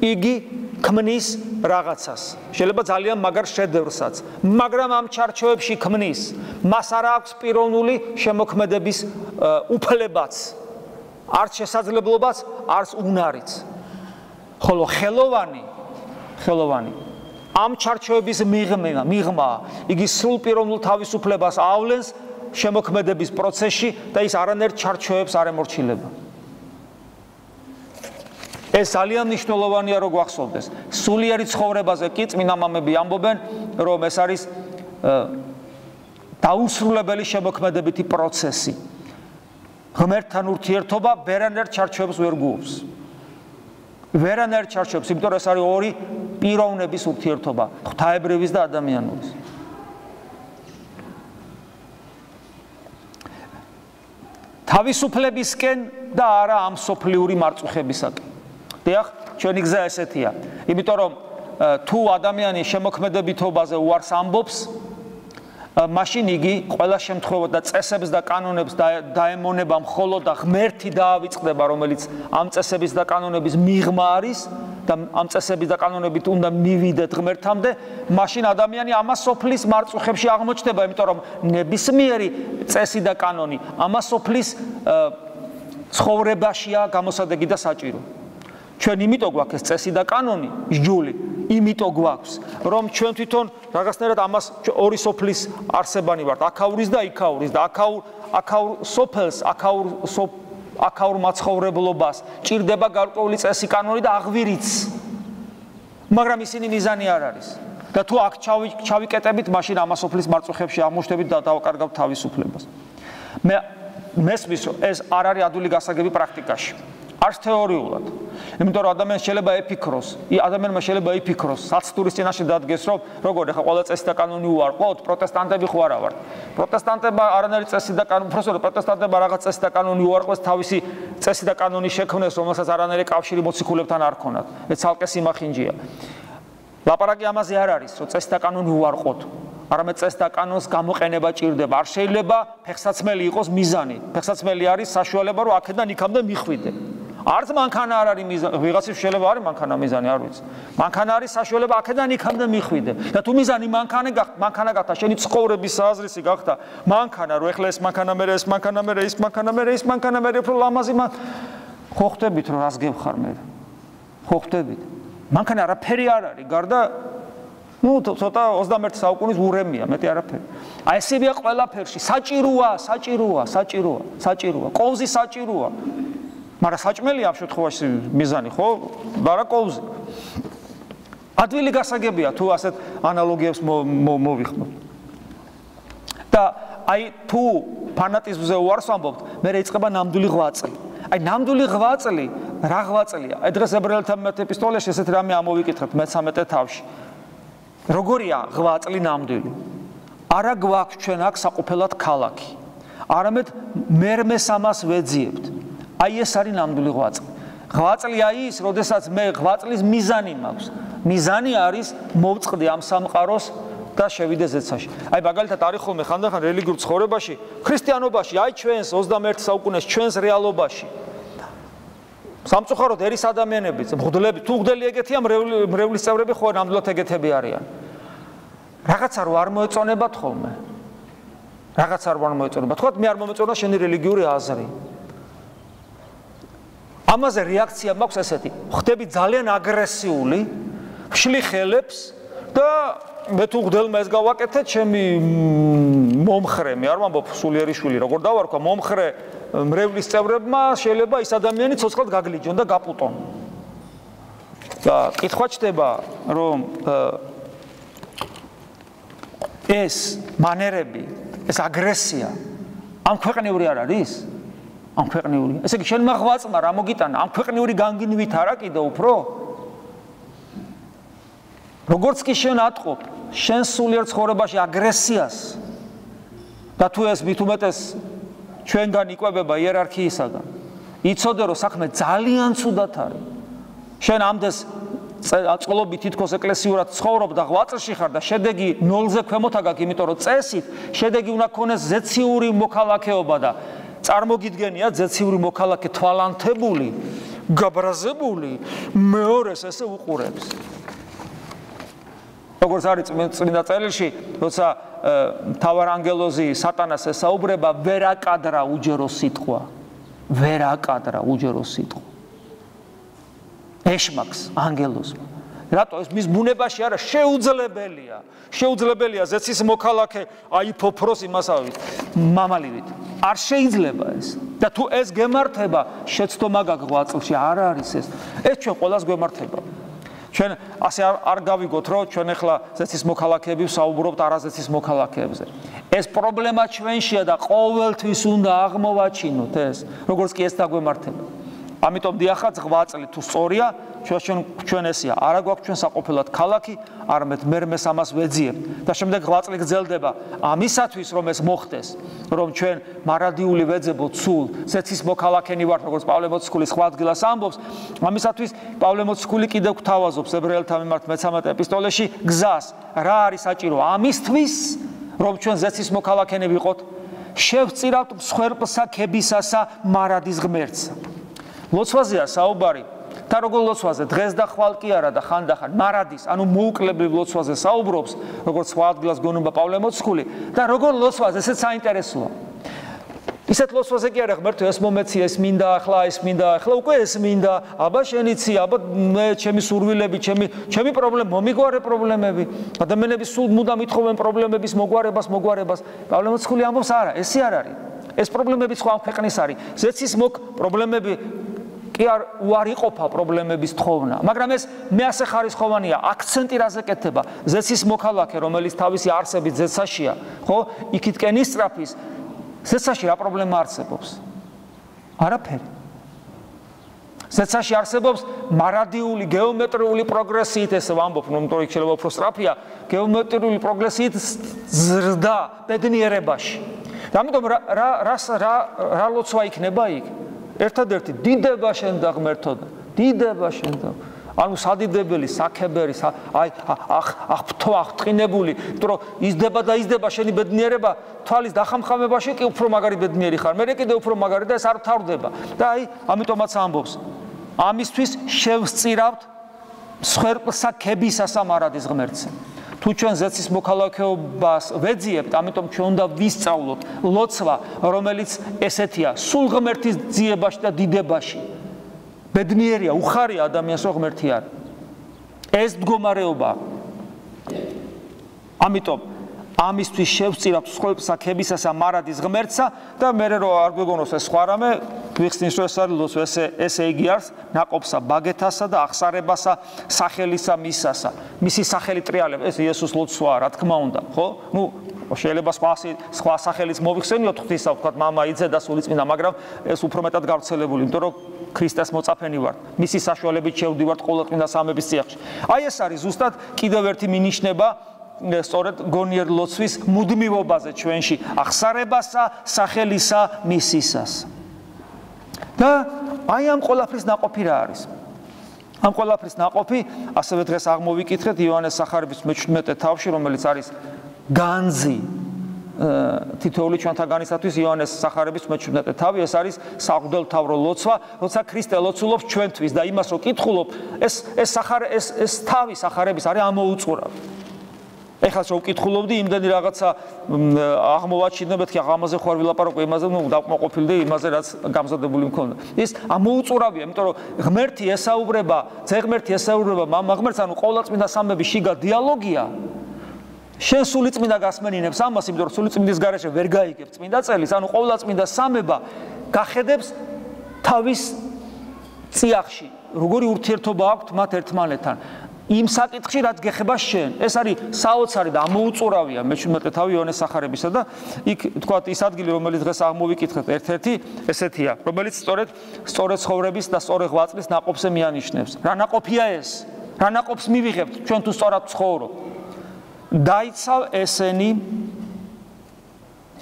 იგი ქმნის რაღაცას. შეიძლება ძალიან მაგარ შედევრსაც, მაგრამ ამ ჩარჩოებში ქმნის. მას არ აქვს პიროვნული შემოქმედების უფლებაც. არც შესაძლებლობაც, არც უნარიც. ხოლო ხელოვანი, ხელოვანი ამ ჩარჩოების მიღმა, მიღმა, იგი სრულ პიროვნულ თავისუფლებას ავლენს შემოქმედების პროცესში და ის არანაირ ჩარჩოებს არ ემორჩილება. ეს ძალიან მნიშვნელოვანია რო გვახსოვდეს. სულიერი ცხოვრებაზე კი წმინდა მამები ამბობენ, რომ ეს არის დაუსრულებელი შემოქმედებითი პროცესი. ღმერთთან ურთიერთობა ვერანაირ ჩარჩოებს ვერ გუობს. ვერანაირ ჩარჩოებს, იმიტომ რომ ეს არის ორი პიროვნების ურთიერთობა, ღვთაებრივის და ადამიანურის. თავისუფლებისკენ და არა ამ სოფლიური მარწუხებისაკენ. დიახ, ჩვენი გზა ესეთია. იმიტომ რომ თუ ადამიანი შემოქმედებითობაზე უარს ამბობს, მაშინ იგი ყველა შემთხვევა და წესებს და კანონებს დაემონება მხოლოდ და ღმერთი დაავიწყდება, რომელიც ამ წესების და კანონების მიღმა არის და ამ წესების და კანონებით უნდა მივიდეთ ღმერთამდე, მაშინ ადამიანი ამას სოფლის მარწუხებში აღმოჩნდება, იმიტომ რომ ნებისმიერი წესი და კანონი ამას სოფლის ცხოვრებაშია გამოსადეგი და საჭირო. ჩვენ იმიტომ გვაქვს ეს წესი და კანონი, ჯული, იმიტომ გვაქვს, რომ ჩვენ თვითონ რაღაცნაირად ამას ორი სოფლის არსებანი ვართ, აქაურის და იქაურის და აქაურ აქაურ სოფელს, აქაურ აქაურ მაცხოვრებლობას ჭირდება გარკვეული წესი კანონი და აღვირიც. მაგრამ ისინი მიზანი არ არის. და თუ აქ ჩავიკეტებით, მაშინ ამას სოფლის მარწუხებში აღმოჩნდებით და დავაკარგავთ თავისუფლებას. მე მესმის რომ ეს არ არის ადვილი გასაგები პრაქტიკაში. არც თეორიულად. იმიტომ რომ ადამიანს შეიძლება ეფიქროს, ადამიანმა შეიძლება ეფიქროს, საცტურის წინაშე დადგეს, რომ როგორ ახლა ყველა წესი და კანონი უარყოთ, პროტესტანტები ხო არა ვართ. პროტესტანტებმა არანაირი წესი და კანონი, უბრალოდ პროტესტანტებმა რაღაც წესი და კანონი უარყვეს თავისი წესი და კანონი შექმნეს, რომელსაც არანაირი კავშირი მოციქულებთან არ ქონათ. ეს ცალკე სიმახინჯია. ლაპარაკი ამაზე არ არის, რომ წესი და კანონი უარყოთ. არამედ წეს და კანონს გამოყენება ჭირდება. არ შეიძლება ფეხსაცმელი იყოს მიზანი. ფეხსაცმელი არის საშუალება, რომ აქედან იქამდე მიხვიდე. არც მანქანა არ არის მიზანი, ვიღაცის შეიძლება არის მანქანა მიზანი, არ ვიცი. მანქანა არის საშუალება აქედან იქამდე მიხვიდე. და თუ მიზანი მანქანა გახდა, მანქანა გახდა, შენი ცხოვრების საზრისი გახდა მანქანა, რომ ეხლა ეს მანქანა მე ეს მანქანა მე ეს მანქანა მე ეს მანქანა მე უფრო ლამაზი მან ხო ხვდებით რომ რას გევხარ მე? ხო ხვდებით? მანქანა არაფერი არ არის, გარდა ну ცოტა 21 საუკუნის ურემია, მეტი არაფერი. აი ესებია ყველაფერში, საჭიროა, საჭიროა, საჭიროა, საჭიროა, ყოვზი საჭიროა. მაგრამ საჭმელი ამ შემთხვევაში მიზანი ხო? არა ყოვზი. ადვილი გასაგებია თუ ასეთ ანალოგიებს მოვიხმოთ. და აი თუ ფანატიზმზე უარს ამბობთ, მე რეიწყება ნამდვილი ღვაწლი. აი ნამდვილი ღვაწლი, რა ღვაწლია? აი დღეს ებრაელთა ეპისტოლეში ესეთ რამე ამოვიკითხეთ მე-13 თავში. როგორია ღვაწლი ნამდვილი? არა გვაქვს ჩვენ აქ საყოფელად ქალაქი. არამედ მერმეს ამას ვეძიებთ. აი ეს არის ნამდვილი ღვაწლი. ღვაწლია ის, როდესაც მე ღვაწლის მიზანი მაქვს. მიზანი არის მოვწყდი ამ სამყაროს და შევიდე ზეცაში. აი მაგალითად არის ხოლმე ხანდახან რელიგიურ ცხოვრებაში, ქრისტიანობაში, აი ჩვენს 21 საუკუნეს ჩვენს რეალობაში. სამწუხაროდ ერის ადამიანებიც, მღვდლები, თუ მღვდელი ეგეთია, მრევლის წევრები ხო ნამდვილად ეგეთები არიან. რაღაცა რო არ მოეწონებათ ხოლმე. რაღაცა რო არ მოეწონება. თქვათ მე არ მომეწონა შენი რელიგიური აზრი. ამაზე რეაქცია მაქვს ესეთი. ხდები ძალიან აგრესიული, ხშლი ხელებს და მე თუ გდელმა ეს გავაკეთე, ჩემი მომხრე, მე არ ვამბობ სულიერი შვილი, როგორ დავარქვა, მომხრე მრევლის წევრებმა შეიძლება ის ადამიანი ცოცხლად გაგლიჯონ და გაპუტონ. და კითხვა ჩდება, რომ ეს მანერები, ეს აგრესია ამ ქვეყნიური არ არის? ამ ქვეყნიური. ესე იგი შენ მაღვაწმა რა მოგიტანა ამ ქვეყნიური განგინვით არა კიდე უფრო? როგორც კი შენ ატყობ შენ სულიერ ცხოვრებაში აგრესიას და თუ ეს მით უმეტეს ჩვენგან იყვება იერარქიისაგან. იცოდე რომ საქმე ძალიან ცუდად არის. შენ ამდეს წყლობი თითქოს ეკლესიურად ცხოვრობ და ღვაწლში ხარ და შედეგი ნოლზე ქვემოთ აგაკ, იმიტომ რომ წესით შედეგი უნდა ქონდეს ზეციური მოქალაქეობა და წარმოგიდგენია ზეციური მოქალაქე თვალანთებული, გაბრაზებული, მეორეს ესე უყურებს. როგორც არის წმინდა წერილში, როცა თავარ ანგელოზი სატანას ესაუბრება, ვერ აკადრა უჯერო სიტყვა. ვერ აკადრა უჯერო სიტყვა. ეშმაკს ანგელოზმა რატო ეს მის ბუნებაში არა შეუძლებელია. შეუძლებელია ზეცის მოქალაქე აიფოფროს იმასავით მამალივით. არ შეიძლება ეს. და თუ ეს გემართება, შეცდომა გაგვაწლში არ არის ეს. ეს ჩვენ ყოველას გვემართება. ჩვენ ასე არ გავიგოთ, რომ ჩვენ ახლა ზეცის მოქალაქეები ვსაუბრობთ არაზეცის მოქალაქეებზე. ეს პრობლემა ჩვენშია და ყოველთვის უნდა აღმოვაჩინოთ ეს, როგორც კი ეს დაგვემართება. ამიტომ დიახაც 8 წელი თუ სწორია, ჩვენ ჩვენ ესია, არა გვაქვს ჩვენ საყოფელად ქალაქი, არამედ მერმეს ამას ვეძიებ. და შემდეგ 8 წელი გრძელდება ამისათვის რომ ეს მოხდეს, რომ ჩვენ მარადიული ვეძებოთ სულ, ზეცის მოქალაქენი ვართ, როგორც პავლე მოციქული სხვა ადგილას ამბობს, ამისათვის პავლე მოციქული კიდევ გვთავაზობს. ებრაელთა მიმართ მე-13 ეპისტოლეში გზას, რა არის საჭირო? ამისთვის, რომ ჩვენ ზეცის მოქალაქენი ვიყოთ, შევწირავთ მსხვერპლსა ქებისასა მარადის ღმერთს. ლოცვაზეა საუბარი. და როგორ ლოცვაზე? დღეს და ხვალ კი არა და ხანდახან მარადის ანუ მოუკლებრივ ლოცვაზე საუბრობს როგორც სხვა ადგილას გონება პავლე მოციქული და როგორ ლოცვაზე? ესეც საინტერესოა. ისეთ ლოცვაზე კი არა ღმერთო ეს მომეცი ეს მინდა ახლა ეს მინდა ახლა უკვე ეს მინდა. აბა შენიცი აბა მე ჩემი სურვილები ჩემი ჩემი პრობლემა მომიგვარე პრობლემები ადამიანები სულ მუდამ ეთხოვენ პრობლემების მოგვარებას მოგვარებას. პავლე მოციქული ამბობს არა ესე არ არის. ეს პრობლემები სხვა ქვეყნის არის. ზეცის მოკ პრობლემები კი არ უარ იყოფა პრობლემების თხოვნა, მაგრამ ეს მე ასე ხარისხოვანია, აქცენტი რაზე კეთება? ზეცის მოქალაქე, რომელიც თავისი არსებით ზეცაშია, ხო? იქითკენ ისტრაფის ზეცაში რა პრობლემა არსებობს? არაფერი. ზეცაში არსებობს მარადიული გეომეტრიული პროგრესიით ესე ვამბობ, რომ თორე შეიძლება უფრო სწრაფია, გეომეტრიული პროგრესიით ზრდა ბედნიერებაში. და ამიტომ რა რა რა რა ლოცვა იქნება იქ? ერთადერთი დიდება შენ და ღმერთო და დიდება შენ და ანუ სადიდებელი საქებერი აი ახთო ახტყინებული იმიტომ რომ იზდება და იზდება შენი ბედნიერება თვალის დახამხამებაში კი უფრო მაგარი ბედნიერი ხარ. მე კიდე უფრო მაგარი და ეს არ თავდება და აი ამიტომაც ამბობს. ამისთვის შევსწირავთ სხერპსა ქებისასამარადის ღმერთს თუ ჩვენ ზეცის მოქალაქეობას ვეძიებთ, ამიტომ ჩვენ უნდა ვისწავლოთ ლოცვა, რომელიც ესეთია, სულ ღმერთის ძიებაში და დიდებაში. ბედნიერია, უხარია ადამიანს, რომ ღმერთი არის. ეს მდგომარეობა. ამიტომ ამისთვის შევწირავთ სხვებსა ქებისასა მარადის ღმერთსა და მერე რო არ გვეგონოს ეს სხვა რამე ვიხსნის რომ ეს არის ლოცვა ესე ესე იგი არის ناقობსა ბაგეთასა და ახსარებასა სახელისა მისასა. მისი სახელი ტრიალებ ეს იესოს ლოცვაა რა თქმა უნდა ხო? ნუ შეიძლება სხვა სხვა სახელიც მოვიხსენიოთ ღვთისა ვთქვათ мама იძე და სულიწმინდა მაგრამ ეს უფრო მეტად გავრცელებული იმიტომ რომ ქრისტეს მოწაფენი ვართ. მისი საშუალებით შევდივართ ყოვლადწმინდა სამების წიაღში. აი ეს არის ზუსტად კიდევ ერთი მინიშნება სწორედ გონიერ ლოცვის მუდმივობაზე ჩვენში ახსარებასა, სახელისა, მისისას. და აი ამ ყოლაფრის ناقოფი რა არის? ამ ყოლაფრის ناقოფი ასევე დღეს აღმოვიკითხეთ იოანეს სახარების მე-17 თავში, რომელიც არის განძი თითოეული ჩვენთაგანისათვის იოანეს სახარების მე-17 თავი ეს არის საღვდელმთავრო ლოცვა, როცა ქრისტე ლოცულობს ჩვენთვის და იმას რო კითხულობ, ეს ეს სახარ ეს ეს თავი სახარების არის ამოუწურავი. ეხლა შევ ვკითხულობდი იმდენი რაღაცა აღმოვა ჩინებად კი ამაზე ხوار ვილაპარაკო იმაზე ნუ დავკმაყოფილდე იმაზე რაც გამზადებული მქონდა. ის ამოუწურავია იმიტომ რომ ღმერთი ესაუბრება ძეგმერთი ესაუბრება მამა ღმერთს ანუ ყოვლადწმინდა სამების შიგა დიალოგია. შენ სულიწმინდა გასმენინებს ამას იმიტომ რომ სულიწმინდის გარეშე ვერ გაიგებ წმინდა წელის ანუ ყოვლადწმინდა სამება გახედებს თავის წიაღში როგორი ურთიერთობა აქვთ მათ ერთმანეთთან. იმ საკითხში რაც გეხება შენ. ეს არის საოცარი და ამოუწურავია მე-17 თავი იონეს სახარებისა და იქ თქვა ის ადგილი რომელიც დღეს აღმოვიკითხეთ ერთ-ერთი ესეთია, რომელიც სწორედ სწორედ ცხოვრების და სწორე ღვაწლის ناقობზე მიანიშნებს. რა ناقოფია ეს? რა ناقობს მივიღებთ ჩვენ თუ სწორად ცხოვრობ? დაიცავ ესენი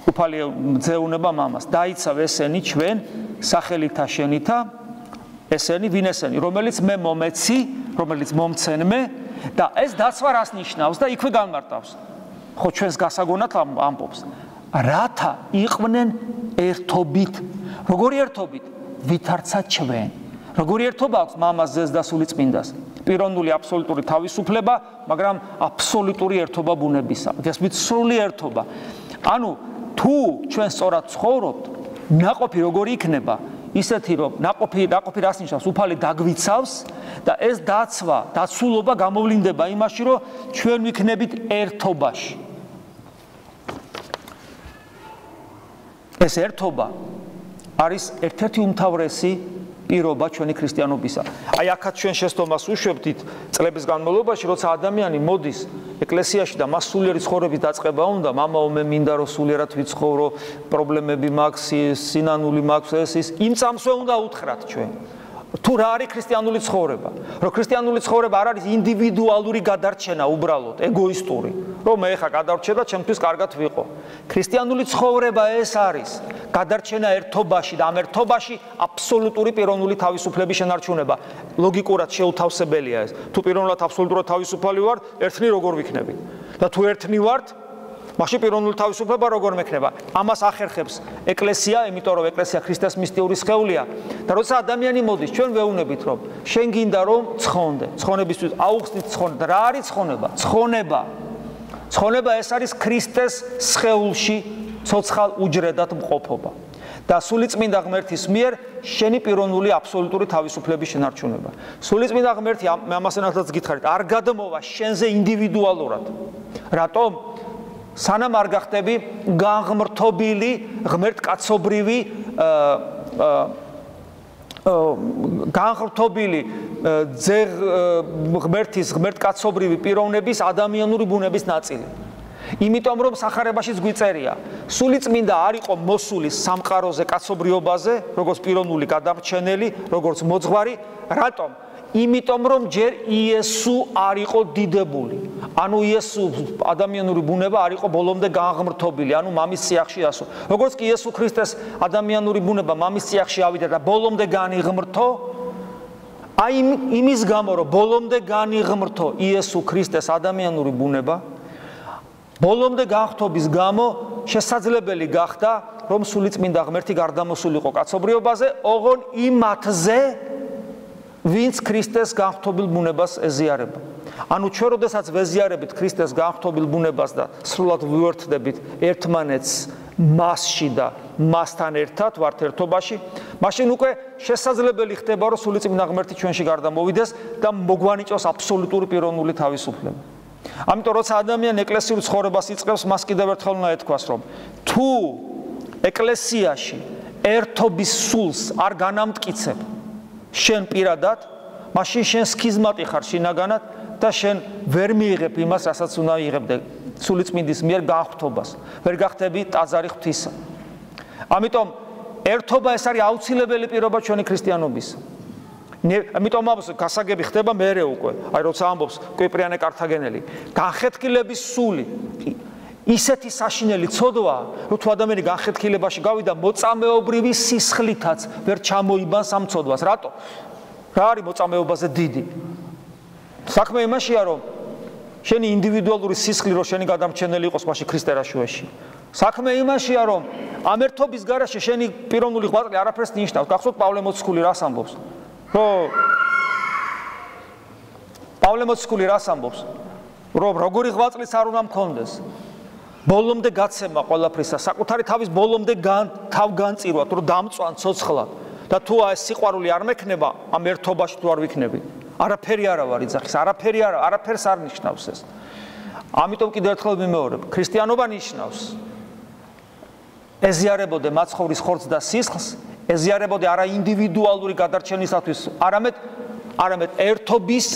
უფალი ძეუნება მამას. დაიცავ ესენი ჩვენ სახელითა შენითა ესენი ვინ ესენი რომელიც მე მომეცი რომელიც მომცენმე და ეს დაცვა რას ნიშნავს და იქვე განმარტავს ხო ჩვენს გასაგონად ამბობს. რათა იყვნენ ერთობით? როგორი ერთობით? ვითარცა ჩვენ. როგორი ერთობა აქვს მამას ზეს და სულიწმინდას პიროვნული აბსოლუტური თავისუფლება მაგრამ აბსოლუტური ერთობა ბუნებისა. გესმით სრული ერთობა. ანუ თუ ჩვენ სწორად ცხოვრობთ ნაყოფი როგორი იქნება ისეთი რომ ناقოფი ناقოფი რას ნიშნავს? უფალი დაგვიცავს და ეს დაცვა, დაცულობა გამოვლინდება იმაში, რომ ჩვენ ვიქნებით ერთობაში. ეს ერთობა არის ერთ-ერთი უმთავრესი პირობა ჩვენი ქრისტიანობისა. აი აქაც ჩვენ შეცდომას უშვებდით წლების განმავლობაში, როცა ადამიანი მოდის ეკლესიაში და მას სულიერი ცხოვრების დაწყება უნდა, მამაო მე მინდა რომ სულიერად ვიცხოვრო, პრობლემები მაქვს, სინანული მაქვს ეს ის, იმ წამსვე უნდა უთხრათ ჩვენ. თუ რა არის ქრისტიანული ცხოვრება? რომ ქრისტიანული ცხოვრება არ არის ინდივიდუალური გადარჩენა უბრალოდ, ეგოისტური, რომ მე ხა გადარჩე და ჩემთვის კარგად ვიყო. ქრისტიანული ცხოვრება ეს არის გადარჩენა ერთობაში და ამ ერთობაში აბსოლუტური პიროვნული თავისუფლების შენარჩუნება. ლოგიკურად შეუთავსებელია ეს. თუ პიროვნულად აბსოლუტურად თავისუფალი ვარ, ერთნი როგორ ვიქნები? და თუ ერთნი ვართ, მაშინ პიროვნული თავისუფლება როგორ მექნება? ამას ახერხებს ეკლესია, იმიტომ რომ ეკლესია ქრისტეს მისტიური სხეულია. და როცა ადამიანი მოდის, ჩვენ ვეუბნებით, რომ შენ გინდა რომ ცხონდე, ცხონებისთვის აუხსნით ცხონდა. რა არის ცხონება? ცხონება. ცხონება ეს არის ქრისტეს სხეულში ცოცხალ უჯრედად მყოფობა. და სულიწმინდა ღმერთის მიერ შენი პიროვნული აბსოლუტური თავისუფლების შენარჩუნება. სულიწმინდა ღმერთი ამასენათაც გითხარით, არ გადმოვა შენზე ინდივიდუალურად. რატომ? სანამ არ გახდები გაღმრთობილი ღმერთკაცობრივი განხრთობილი ძեղ ღმერთის ღმერთკაცობრივი პიროვნების ადამიანური ბუნების ნაწილი. იმიტომ რომ сахарებაშიც გვიწერია, სული წმინდა არ იყო მოსული სამყაროზე, კაცობრიობაზე, როგორც პიროვნული გადამრჩენელი, როგორც მოძღვარი, რატომ? იმიტომ რომ ჯერ იესო არ იყო დიდებული. ანუ იესო ადამიანური ბუნება არ იყო ბოლომდე განღმრთობილი, ანუ მამის სიახში ასო. როგორც კი იესო ქრისტეს ადამიანური ბუნება მამის სიახში ავიდა და ბოლომდე განიღმრთო, აი იმის გამო რომ ბოლომდე განიღმრთო იესო ქრისტეს ადამიანური ბუნება, ბოლომდე განხთობის გამო შესაძლებელი გახდა რომ სულიწმინდა ღმერთი გარდამოსულიყო კაცობრიობაზე, ოღონ იმათზე ვინც ქრისტეს განხთობილ ბუნებას ეზიარება. ანუ ჩვენ როდესაც ვეზიარებით ქრისტეს განხთობილ ბუნებას და სრულად ვიერთდებით ერთმანეთს მასში და მასთან ერთად ვართ ერთობაში, მაშინ უკვე შესაძლებელი ხდება რომ სული წმინდა ღმერთი ჩვენში გარდამოვიდეს და მოგვანიჭოს აბსოლუტური პიროვნული თავისუფლება. ამიტომ როცა ადამიანი ეკლესიურ ცხოვრებას იწყებს, მას კიდევ ერთხელ უნდა ეთქვას, რომ თუ ეკლესიაში ერთობის სულს არ განამტკიცებ, შენ პირადად, მაშინ შენ სქიზმატი ხარ შინაგანად და შენ ვერ მიიღებ იმას, რასაც უნდა იღებდე სულიწმინდის მიერ განხთობას. ვერ გახდები ტაძარი ღვთისა. ამიტომ ერთობა ეს არის აუცილებელი პირობა ჩვენი ქრისტიანობის. ამიტომ ამას გასაგები ხდება მეરે უკვე. აი როცა ამბობს კვიპრიანე კართაგენელი, განხეთქილების სული ისეთი საშინელი ცოდვა, რომ თუ ადამიანი განხეთქილებაში გავიდა მოწამეობრივი სისხლითაც ვერ ჩამოიბანს ამ ცოდვას. რატო? რა არის მოწამეობაზე დიდი? საქმე იმაშია, რომ შენი ინდივიდუალური სისხლი რო შენი გადამჩენელი იყოს მასში ქრისტერაშუაში. საქმე იმაშია, რომ ამ ერთობის garaშე შენი პიროვნული ღვაწლი არაფერს ნიშნავს. გახსოვთ პავლე მოციქული რას ამბობს? რომ პავლე მოციქული რას ამბობს? რომ როგორი ღვაწლიც არ უნდა მქონდეს, ბოლომდე გაცემა ყველაფრისა, საკუთარი თავის ბოლომდე თავ განწირვა, თუ დამწვან ცოცხლად. და თუ ეს სიყვარული არ მექნება, ამ ერთობაში თუ არ ვიქნები, არაფერი არა ვარ იძახის, არაფერი არა, არაფერს არ ნიშნავს ეს. ამიტომ კიდევ ერთხელ მიმეორებ, ქრისტიანობა ნიშნავს. ეზიარებოდე მაცხოვრის ხორცს და სისხლს, ეზიარებოდე არა ინდივიდუალური გადარჩენისათვის, არამედ არამედ ერთობის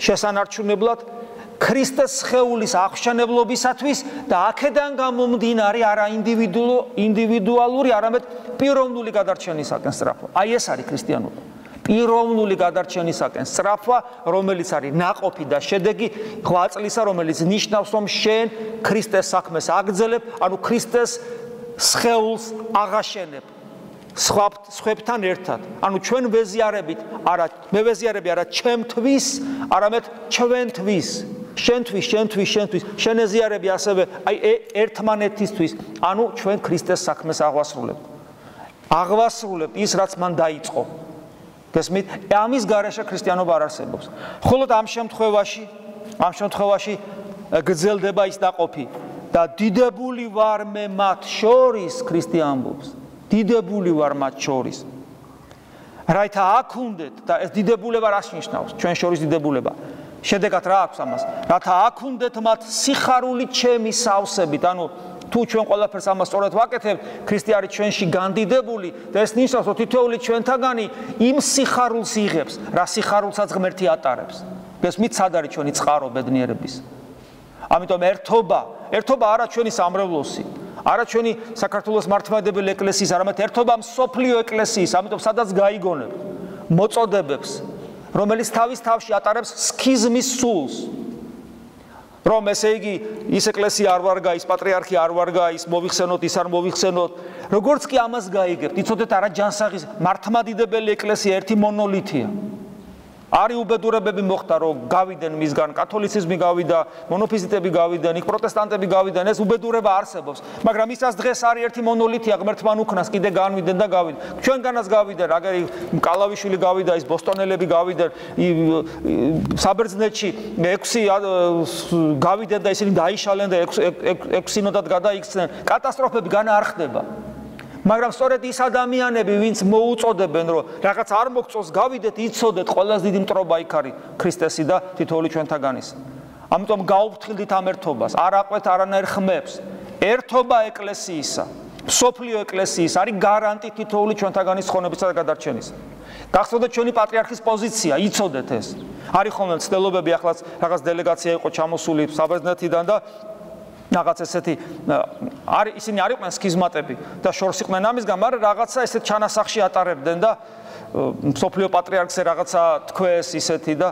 შესანარჩუნებლად ქრისტეს ხეულის აღშენებლობისათვის და აქედან გამომდინარე არა ინდივიდუალური, არამედ პიროვნული გადარჩენისაკენ სწრაფვა. აი ეს არის ქრისტიანობა. პიროვნული გადარჩენისაკენ სწრაფვა, რომელიც არის ناყოფი და შედეგი ღვაწლისა, რომელიც ნიშნავს, რომ შენ ქრისტეს საქმეს აგრძელებ, ანუ ქრისტეს სხეულს აღაშენებ. სხვაფთ სხვებთან ერთად. ანუ ჩვენ ვეზიარებით, არა, მე ვეზიარები არა ჩემთვის, არამედ ჩვენთვის. შენთვის, შენთვის, შენთვის, შენეზიარები ასევე აი ერთმანეთისთვის, ანუ ჩვენ ქრისტეს საქმეს აღვასრულებ. აღვასრულებ ის, რაც მან დაიწყო. გესმით? ამის garaშე ქრისტიანობა არ არსებობს. ხოლო ამ შემთხვევაში, ამ შემთხვევაში გრძელდება ის დაყოფი და დიდებული ვარ მე მათ შორის ქრისტიანობს. დიდებული ვარ მათ შორის. რაითა აქ უნდეთ და ეს დიდებულება რას ნიშნავს? ჩვენ შორის დიდებულება. შედეგად რა აქვს ამას? რათა აქ უნდეთ მათ სიხარული ჩემი სავსებით, ანუ თუ ჩვენ ყველაფერს ამას სწორად ვაკეთებთ, ქრისტიანი ჩვენში განდიდებული და ეს ნიშნავს, რომ თითოეული ჩვენთაგანი იმ სიხარულს იღებს, რა სიხარულსაც ღმერთი ატარებს. ეს მიცად არის ჩვენი წყარო ბედნიერების. ამიტომ ერთობა, ერთობა არა ჩვენი სამრევლოსი, არა ჩვენი საქართველოს მართლმადიდებელი ეკლესიის, არამედ ერთობა მსოფლიო ეკლესიის, ამიტომ სადაც გაიგონებ მოწოდებებს, რომელიც თავის თავში ატარებს სქიზმის სულს. რომ ესე იგი ის ეკლესია არ ვარგა, ის პატრიარქი არ ვარგა, ის მოვიხსენოთ, ის არ მოვიხსენოთ, როგორც კი ამას გაიგებთ, იცოდეთ არა ჯანსაღის მართლმადიდებელი ეკლესია ერთი მონოლითია. არი უბედურებები მოხდა რომ გავიდნენ მისგან კათოლიციზმი გავიდა მონოფიზიტები გავიდნენ იქ პროტესტანტები გავიდნენ ეს უბედურება არსებობს მაგრამ ისაც დღეს არის ერთი მონოლითია ღმერთთან უკნას კიდე განვიდნენ და გავიდნენ ჩვენგანაც გავიდნენ აგერი კალავიშვილი გავიდა ის ბოსტონელები გავიდნენ საბერძნეთში 6 გავიდნენ და ისინი დაიშალენ და 6 სინოდად გადაიქცნენ კატასტროფები განა არ ხდება მაგრამ სწორედ ის ადამიანები, ვინც მოუწოდებენ, რომ რაღაც არ მოგწოს, გავიდეთ, იცოდეთ, ყველაზე დიდი მტრობა იქ არის ქრისტესი და თითოეული ჩვენთაგანის. ამიტომ გაუფრთხილდით ამ ერთობას, არ აყვეთ არანაირ ხმებს. ერთობა ეკლესიისა, სოფლიო ეკლესიის არის გარანტი თითოეული ჩვენთაგანის ხონებისა და გადარჩენის. გახსოვდეთ ჩვენი პატრიარქის პოზიცია, იცოდეთ ეს. არის ხოლმე ცდელობები, ახლაც რაღაც დელეგაცია იყო ჩამოსული საბერძნეთიდან და რაღაც ესეთი არის ისინი არ იყვნენ სქიზმატები და შორს იყვნენ ამისგან, მაგრამ რაღაცა ესეთ ჩანასახში ატარებდნენ და სოფლიო პატრიარქზე რაღაცა თქვეს ისეთი და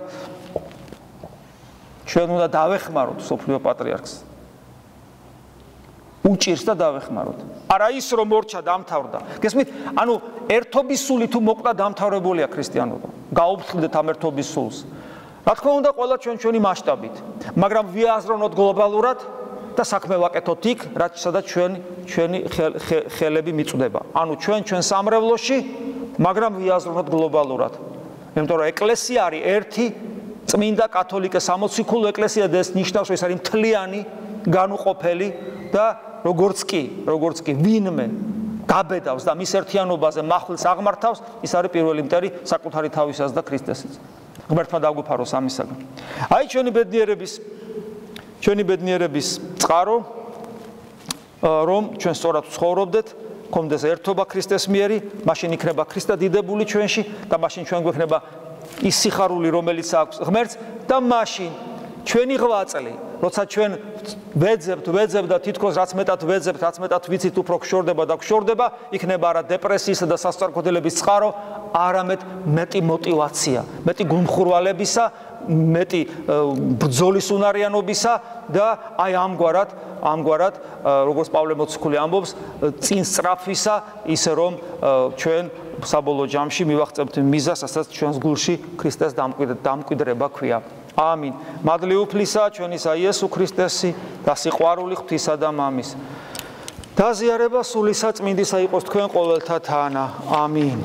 ჩვენ უნდა დავეხმაროთ სოფლიო პატრიარქს. უჭირს და დავეხმაროთ. არა ის რომ მორჩა დამთავრდა. გესმით? ანუ ერთობის სული თუ მოკვდა დამთავრებულია ქრისტიანობა. გაუფრთხილდეთ ამ ერთობის სულს. რა თქმა უნდა, ყველა ჩვენ ჩვენი მასშტაბით, მაგრამ ვიაზროვნოთ გლობალურად და საქმე ვაკეთოთ იქ, რაც სადაც ჩვენ ჩვენი ხელები მიწდება. ანუ ჩვენ ჩვენ სამრევლოში, მაგრამ ვიაზროთ გლობალურად. იმიტომ რომ ეკლესია არის ერთი წმინდა კათოლიკე სამოციქულო ეკლესია და ეს ნიშნავს, რომ ეს არის მთლიანი, განუყოფელი და როგორც კი, როგორც კი ვინმე გაბედავს და მის ერთიანობაზე מחვილს აღმართავს, ის არის პირველი მტერი საკუთარი თავისას და ქრისტესის. ღმერთმა დაგვიფაროს ამისაგან. აი ჩვენი ბედნიერების ჩვენი ბედნიერების წყარო რომ ჩვენ სწორად ცხოვრობდეთ კონდეს ერთობა ქრისტეს მიერი, მაშინ იქნება ქრისტე დიდებული ჩვენში და მაშინ ჩვენ გვექნება ის სიხარული, რომელიც აქვს ღმერთს და მაშინ ჩვენი ღვაწლი, როცა ჩვენ ვეძებთ, ვეძებთ და თითქოს რაც მეტად ვეძებთ, რაც მეტად ვიცით, უფრო გშორდება და გშორდება, იქნება არა დეპრესიისა და სასწარგოდელების წყარო, არამედ მეტი мотиваცია, მეტი გულმხურვალებისა, მეტი ბრძოლის უნარიანობისა და აი ამგვარად ამგვარად როგორც პავლე მოციქული ამბობს წინ სწრაფისა ისე რომ ჩვენ საბოლოო ჯამში მივახცებთ მიზას ასაც ჩვენს გულში ქრისტეს დამკვიდრება ქვია. ამინ. მადლი უფლისა ჩვენისა იესო ქრისტესი და სიყვარული ღვთისა და მამის. დაზიარება სულისა წმინდისა იყოს თქვენ ყოველთა თანა. ამინ